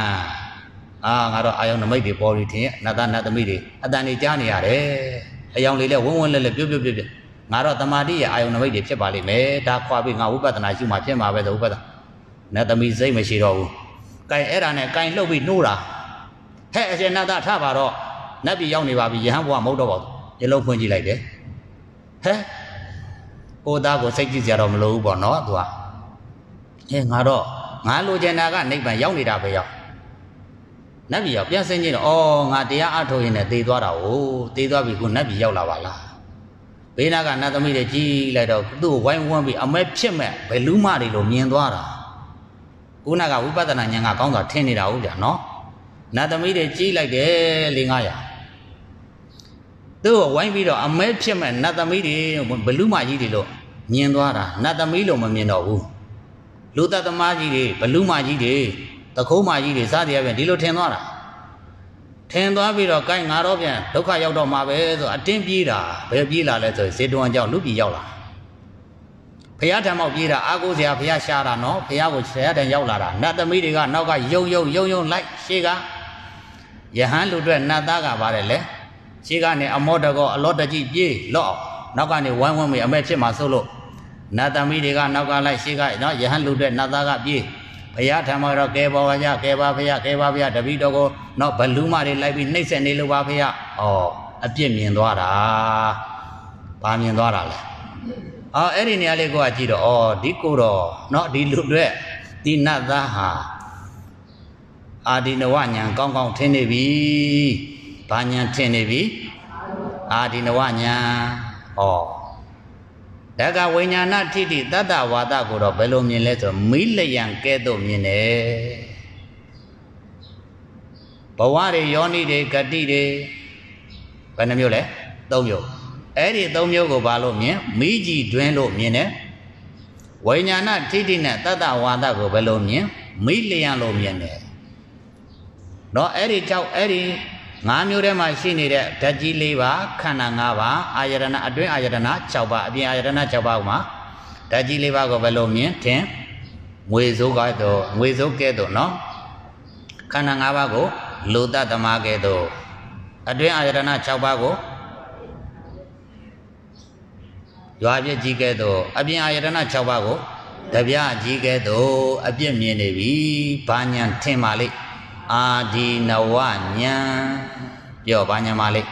အာငါတော့အာယုံနမိတ်တွေပေါ်ပြီးထင်ရဲ့နတ်သားနတ်သမီးတွေအတန်တွေကြားနေရတယ်အယောင်လေးလဲဝုန်းဝုန်းလဲလဲပြုတ်ပြုတ်ပြုတ်ပြုတ်ငါတော့တမာတိရဲ့အာယုံနမိတ်တွေဖြစ်ပါလိမ့်မယ်ဒါခွာပြီးငါဝိပဿနာရှုမှဖြစ်မှာပဲဆိုဥပဒနတ်သမီးစိတ်မရှိတော့ဘူး ကင်အဲ့ဒါနဲ့ကင်လှုပ်ပြီးနှိုးတာဟဲ့အရှင်နတ်သားထပါတော့နတ်ပြည်ရောက်နေပါပြီယဟန်ဘုရားမဟုတ်တော့ပါဘူးရေလုံးဖွင့်ကြည့်လိုက်တယ်ဟဲ့ကိုသားကိုစိတ်ကြည့်ကြတော့မလိုဘူးပေါ့နော်သူကအဲငါတော့ငါလိုချင်တာကနိဗ္ဗာန်ရောက်နေတာပဲရောက်နတ်ပြည်ရောက်ပြန်ဆင်းကြည့်တော့အော်ငါတရားအထုတ်ရင်လည်းသေသွားတာ哦သေသွားပြီခုနတ်ပြည်ရောက်လာပါလားဘေးနာကနတ်သမီးတွေကြီးလိုက်တော့သူ့ကိုဝိုင်းဝန်းပြီးအမဲဖြစ်မဲ့ဘယ်လူမတွေလိုမြင်သွားတာ ခုနကဝိပဿနာဉာဏ်ကကောင်းစွာထင်နေတာဟုတ်ဗျာနော်နတ်သမီးတွေကြီးလိုက်တယ်၄900သူ့ကိုဝိုင်းပြီးတော့အမဲဖြစ်မဲ့နတ်သမီးတွေဘလူးမကြီးတွေလို့မြင်သွားတာနတ်သမီးလို့မမြင်တော့ဘူးလူသက်သမားကြီးတွေဘလူးမကြီးတွေတခိုးမကြီးတွေစသည်အပြင်ဒီလိုထင်သွားတာထင်သွားပြီးတော့ကိုင်းငါတော့ပြန်ဒုက္ခရောက်တော့မှာပဲဆိုအတင်းပြေးတာဘယ်ပြေးလာလဲဆိုဇေတဝန်ကြောင့်လူပြည်ရောက်လာ ဖះထံမောက်ပြေးတာအာကိုစရာဖះရှားတာနော်ဖះကိုဆရာတန်ရောက်လာတာနတ်သမီးတွေကနောက်ကယုံယုံယုံယုံလိုက်ရှေ့ကယဟန်လူတွေနတ်သားကပါတယ်လေရှေ့ကနေအမောတကောအလောတကြီးပြေးလော့နောက်ကနေဝိုင်းဝန်းပြီးအမဲဖြစ်မှာစိုးလို့နတ်သမီးတွေကနောက်ကလိုက်ရှေ့ကနော်ယဟန်လူတွေနတ်သားကပြေးဘုရားထံမှာတော့ကဲပေါ်ပါကြကဲပါဘုရားကဲပါဘုရားတပည့်တော်ကိုတော့ဘလူးမတွေလိုက်ပြီးနှိမ့်ဆက်နေလို့ပါဘုရားဩအပြစ်မြင်သွားတာဘာမြင်သွားတာလဲ အော်အဲ့ဒီနေရာလေးကိုကကြည့်တော့ဩဒီကိုတော့နော်ဒီလူတွေဒီနတ်သားဟာအာဒီနဝညာကောင်းကောင်းထင်းနေပြီဘာညာထင်းနေပြီအာဒီနဝညာဩဒါကဝိညာဏထိတိတတ္တဝါဒကိုတော့ဘယ်လိုမြင်လဲဆိုတော့မိလျံကဲ့သို့မြင်တယ်ဘဝတွေယောနိတွေဂတိတွေဘယ်နှမျိုးလဲ၃မျိုး အဲ့ဒီ၃မျိုးကိုဘာလို့မြင်မိကြည်တွင်းလို့မြင်တယ်ဝိညာဏထိတိနဲ့တတ္တဝါဒကိုဘယ်လိုမြင်မိလျံလို့မြင်တယ်တော့အဲ့ဒီကြောင့်အဲ့ဒီ၅မျိုးထဲမှာရှိနေတဲ့ဓာတ်ကြီး၄ပါးခန္ဓာ၅ပါးအာယတနာအတွင်းအာယတနာ6ပါးအပြင်အာယတနာ6ပါးမှာဓာတ်ကြီး၄ပါးကိုဘယ်လိုမြင်ထင်ငွေစိုးကတော့ငွေစိုးကဲ့သို့နော်ခန္ဓာ၅ပါးကိုလူတသမားကဲ့သို့အတွင်းအာယတနာ6ပါးကို ရွာပြည့်ကြီးကဲ့သို့အပြင်အာယတနာ6ပါးကိုတပြားကြီးကဲ့သို့အပြစ်မြင်နေပြီဘာညာထင်ပါလိမ့်အာဒီနဝညာပြောဘာညာမလေး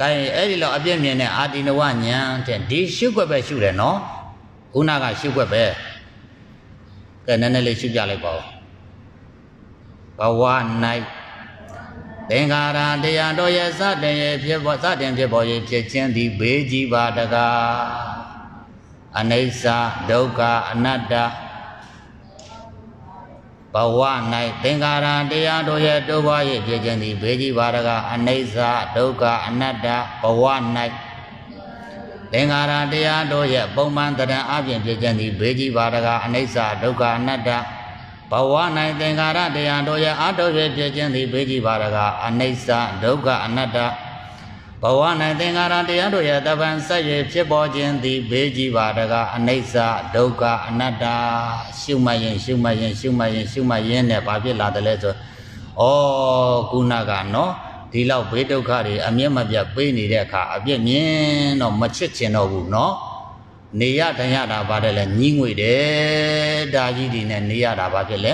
ကဲအဲ့ဒီတော့အပြည့်မြင်တဲ့အာဒီနဝညာတဲ့ဒီရှုွက်ပဲရှုတယ်နော်ခုနကရှုွက်ပဲကဲနည်းနည်းလေးရှုပြလိုက်ပါဦးဘဝ၌ သင်္ခါရတရားတော်ရဲ့စတင်ရဲ့ဖြစ်ပေါ်စတင်ဖြစ်ပေါ်ရဲ့ဖြစ်ခြင်းသည်ဘေးကြီးပါတကားအနိစ္စဒုက္ခအနတ္တဘဝ၌သင်္ခါရတရားတို့ရဲ့တိုးပွား၍ဖြစ်ခြင်းသည်ဘေးကြီးပါရကအနိစ္စဒုက္ခအနတ္တဘဝ၌သင်္ခါရတရားတို့ရဲ့ပုံမှန်တရံအပြင်ဖြစ်ခြင်းသည်ဘေးကြီးပါရကအနိစ္စဒုက္ခအနတ္တ ဘဝ၌သင်္ခါရတရားတို့ရဲ့အတုဖြစ်ဖြစ်ခြင်းသည်ဘေးကြီးပါရကအနိစ္စဒုက္ခအနတ္တဘဝ၌သင်္ခါရတရားတို့ရဲ့တပံဆက်ရဖြစ်ပေါ်ခြင်းသည်ဘေးကြီးပါတကအနိစ္စဒုက္ခအနတ္တရှုမှတ်ရင်ရှုမှတ်ရင်ရှုမှတ်ရင်ရှုမှတ်ရင်နဲ့ဘာဖြစ်လာတယ်လဲဆိုဩကုဏကနော်ဒီလောက်ဘေးဒုက္ခတွေအမျက်မပြတ်ပေးနေတဲ့အခါအပြစ်မြင်တော့မချစ်ချင်တော့ဘူးနော် နေရတန်ရတာပါတယ်လဲညီးငွေတယ်ဒါကြီးဒီနဲ့နေရတာဘာဖြစ်လဲ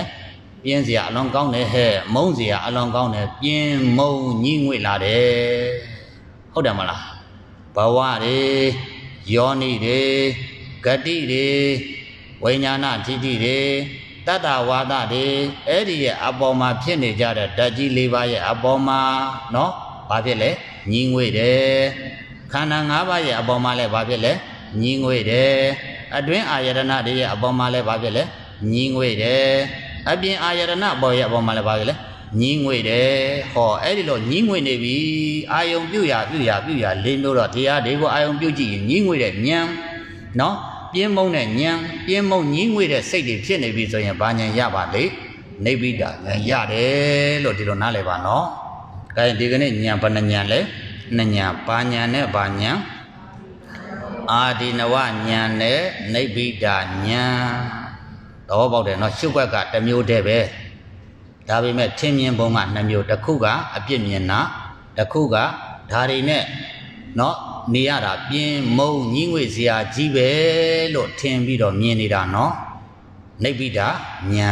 ပြင်းစရာအလွန်ကောင်းတယ်ဟဲ့မုန်းစရာအလွန်ကောင်းတယ်ပြင်းမုန်းညီးငွေလာတယ်ဟုတ်တယ်မလားဘဝတွေယောနိတွေဂတိတွေဝိညာဏထိတိတွေတတ္တဝါဒတွေအဲ့ဒီရဲ့အပေါ်မှာဖြစ်နေကြတဲ့ဓာတ်ကြီး၄ပါးရဲ့အပေါ်မှာเนาะဘာဖြစ်လဲညီငွေတယ်ခန္ဓာ၅ပါးရဲ့အပေါ်မှာလည်းဘာဖြစ်လဲ ညီငွေတယ်အတွင်းအာယတနာတွေရဲ့အပေါ်မှာလည်းဘာဖြစ်လဲညီငွေတယ်အပြင်အာယတနာပေါ်ရဲ့အပေါ်မှာလည်းဘာဖြစ်လဲညီးငွေတယ်ဟောအဲ့ဒီလိုညီးငွေနေပြီအာယုံပြုတ်ရပြုတ်ရပြုတ်ရလေးမျိုးတော့တရားတွေကိုအာယုံပြုတ်ကြည့်ရင်ညီးငွေတဲ့ဉာဏ်နော်ပြင်းမုံတဲ့ဉာဏ်ပြင်းမုံညီးငွေတဲ့စိတ်တွေဖြစ်နေပြီဆိုရင်ဘာဉာဏ်ရပါလေနေဗိဒဉာဏ်ရတယ်လို့ဒီလိုနားလည်ပါနော်။ဒါရင်ဒီကနေ့ဉာဏ်ဘယ်နှဉာဏ်လဲ။နှစ်ဉာဏ်ဘာဉာဏ်နဲ့ဘာဉာဏ် အာဒီနဝဉာဏ်နဲ့နိဗ္ဗိဒဉာဏ်တော့ပေါက်တယ်နော်ရှုွက်ကတမျိုးတည်းပဲဒါပေမဲ့ထင်မြင်ပုံကနှမျိုးတစ်ခုကအပြစ်မြင်တာတစ်ခုကဓာရီနဲ့နော်နေရတာပြင်းမုံညင်းဝေစရာကြီးပဲလို့ထင်ပြီးတော့မြင်နေတာနော်နိဗ္ဗိဒဉာဏ်ဉာ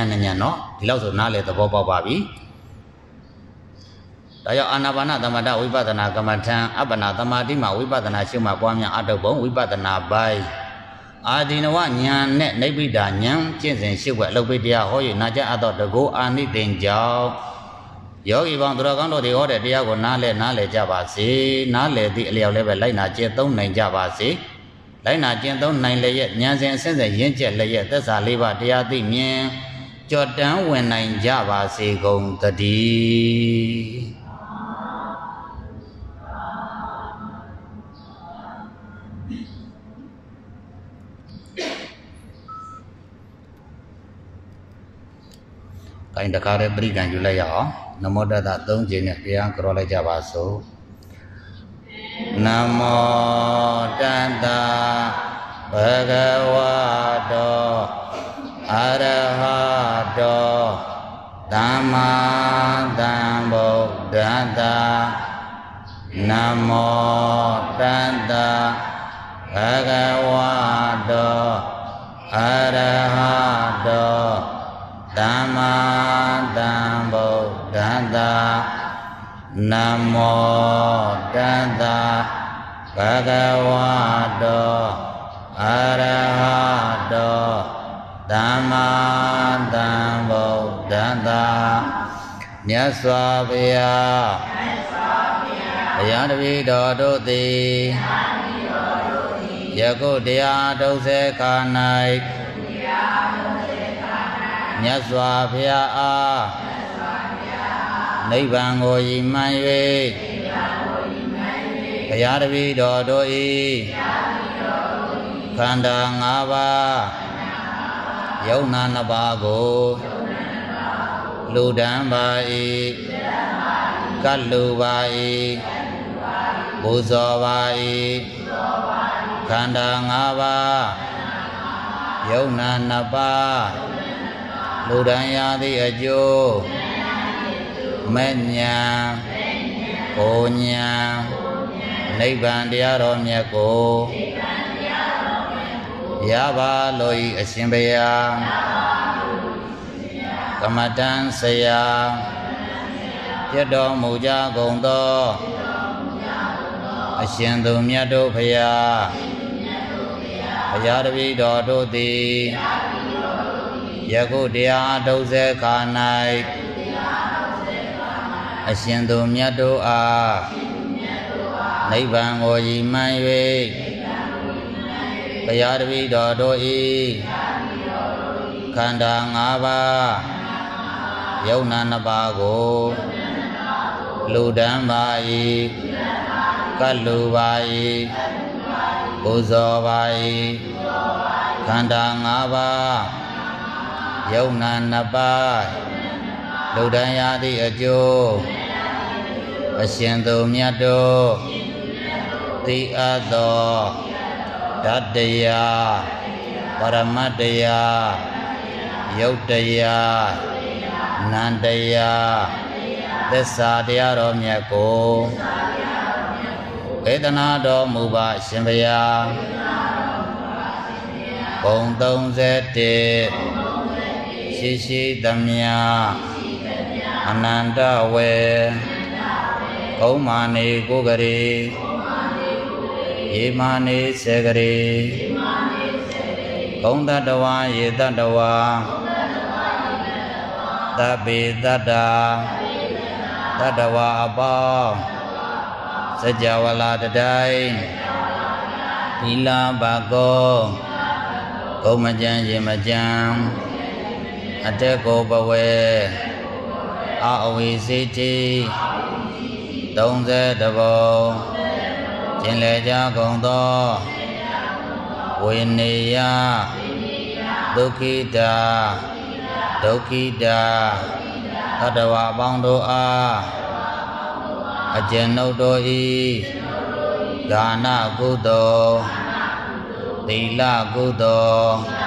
ဏ်နဲ့ဉာဏ်နော်ဒီလောက်ဆိုနားလေသဘောပေါက်ပါပြီ ဒါကြောင့်အာနာပါနသမထဝိပဿနာကမ္မထံအပ္ပနာသမာဓိမှာဝိပဿနာရှုမှပွားများအတုပ်ပုံဝိပဿနာပိုင်းအာဒီနဝညာနဲ့နိဗ္ဗိဒာညာကျင့်စဉ်ရှိွက်အလုပ်ပိတရားဟော၍နာကြအပ်သောတကောအာနိသင်ကြောင့်ယောဂီပေါင်းသူတော်ကောင်းတို့တွေဟောတဲ့တရားကိုနားလဲနားလဲကြပါစေနားလဲသည့်အလျောက်လည်းပဲလိုက်နာကျင့်သုံးနိုင်ကြပါစေလိုက်နာကျင့်သုံးနိုင်လျက်ဉာဏ်စဉ်အစဉ်စဉ်ရင့်ကျက်လျက်သက်စာလေးပါးတရားသိမြင်ကြော်တန်းဝင်နိုင်ကြပါစေကုန်တည်း။ ကိုင်တခါတည်းပရိကံယူလိုက်ရအောင်။နမောတတ၃ကြိမ်နဲ့တရားကြောလိုက်ကြပါစို့။နမောတတဘဂဝတောအရဟတောသမ္မာသမ္ဗုဒ္ဓတ္တနမောတတဘဂဝတောအရဟတော သမ္မာသမ္ဗုဒ္ဓတ္တနမောတတဘဂဝတောအရဟတောသမ္မာသမ္ဗုဒ္ဓတ္တမြတ်စွာဘုရားဘုရားတပည့်တော်တို့သည်ယခုတရားထုတ်စေခါ၌ မြတ်စွာဘုရားအားနိဗ္ဗာန်ကိုရည်မှန်း၍ဘုရားတပည့်တော်တို့၏ခန္ဓာ၅ပါးယုံနာနှစ်ပါးကိုလူဒန်းပါ၏ကတ်လူပါ၏ပူဇော်ပါ၏ခန္ဓာ၅ပါးယုံနာနှစ်ပါး လူဒန်းရသည့်အကျိုးမဲ့ညာကိုညာနိဗ္ဗာန်တရားတော်မြတ်ကိုရပါလို့ဤအရှင်ဘုရားကမ္မတန်ဆရာပြတ်တော်မူကြကုန်သောအရှင်သူမြတ်တို့ဖရာဘုရားတပည့်တော်တို့သည် ယခုတရားထုတ်စေခါ၌အရှင်သူမြတ်တို့အားနိဗ္ဗာန်ကိုရည်မှန်း၍ဘုရားတပည့်တော်တို့ဤခန္ဓာ၅ပါးယုံနာနှစ်ပါးကိုလူဒန်းပါ၏ကတ်လူပါ၏ပူဇော်ပါ၏ခန္ဓာ၅ပါး ယုံနာနှစ်ပါးလူဒန်းရသည့်အကျိုးအရှင်သူမြတ်တို့သိအပ်သောဓာတ္တရားပရမတ္တရားယုတ်တရားနန္တရားသစ္စာတရားတော်မြတ်ကိုဝေဒနာတော်မူပါရှင်ဘုရားဘုံ31 ရှိရှိသမျှအနန္တဝေဘုံမာနေကိုယ်ကလေးယေမာနေစေကလေးဘုံတတဝါယေတတဝါသဗ္ဗေတတ္တာတတဝါအပေါင်းစကြဝဠာတတိုင်းသီလပါကောဘုံမကြံရေမကြံ အတက်ကိုဘဝေအာအဝိစေတိ30ဘုံကျင်လေကြကုန်သောဝိနေယဒုက္ခိတာဒုက္ခိတာသတ္တဝါအပေါင်းတို့အားအကျဉ်ုပ်တို့ဤဒါနကုသိုလ်သီလကုသိုလ်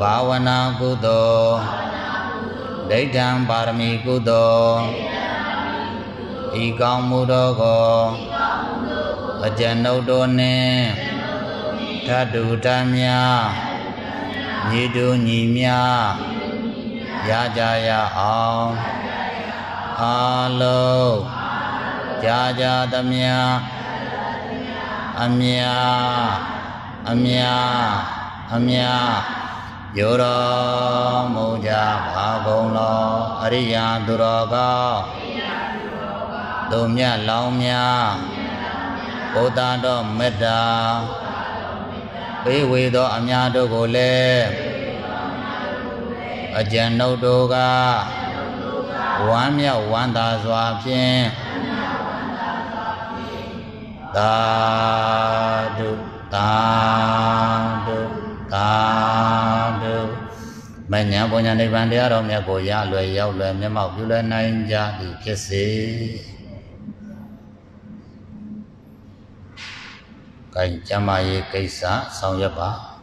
ဘာဝနာကုသိုလ်ဒိဋ္ဌံပါရမီကုသိုလ်ဤကောင်းမှုတော်ကိုအကျဉ်ုပ်တို့နှင့်ဓာတုတမ်းများညီတူညီများရကြရအောင်အာလုံးကြာကြာသမျှအမြအမြအမြ ယောတော်မူကြပါကုန်လောအရိယာသူတော်ကောင်းသူမြတ်လောင်းများဘုဒ္ဓတော်မေတ္တာပေးဝေသောအများတို့ကိုလည်းအကျဉ်ုပ်တို့ကဝမ်းမြောက်ဝမ်းသာစွာဖြင့်သာဓုသာဓုသာဓု မဉ္ဇဉ်ပုညာနိဗ္ဗာန်တရားတော်မြတ်ကိုရလွယ်ရောက်လွယ်မျက်မှောက်ပြုလွယ်နိုင်ကြသည်ဖြစ်စေ။ကဲကျမ်းမာရေးကိစ္စဆောင်ရွက်ပါ။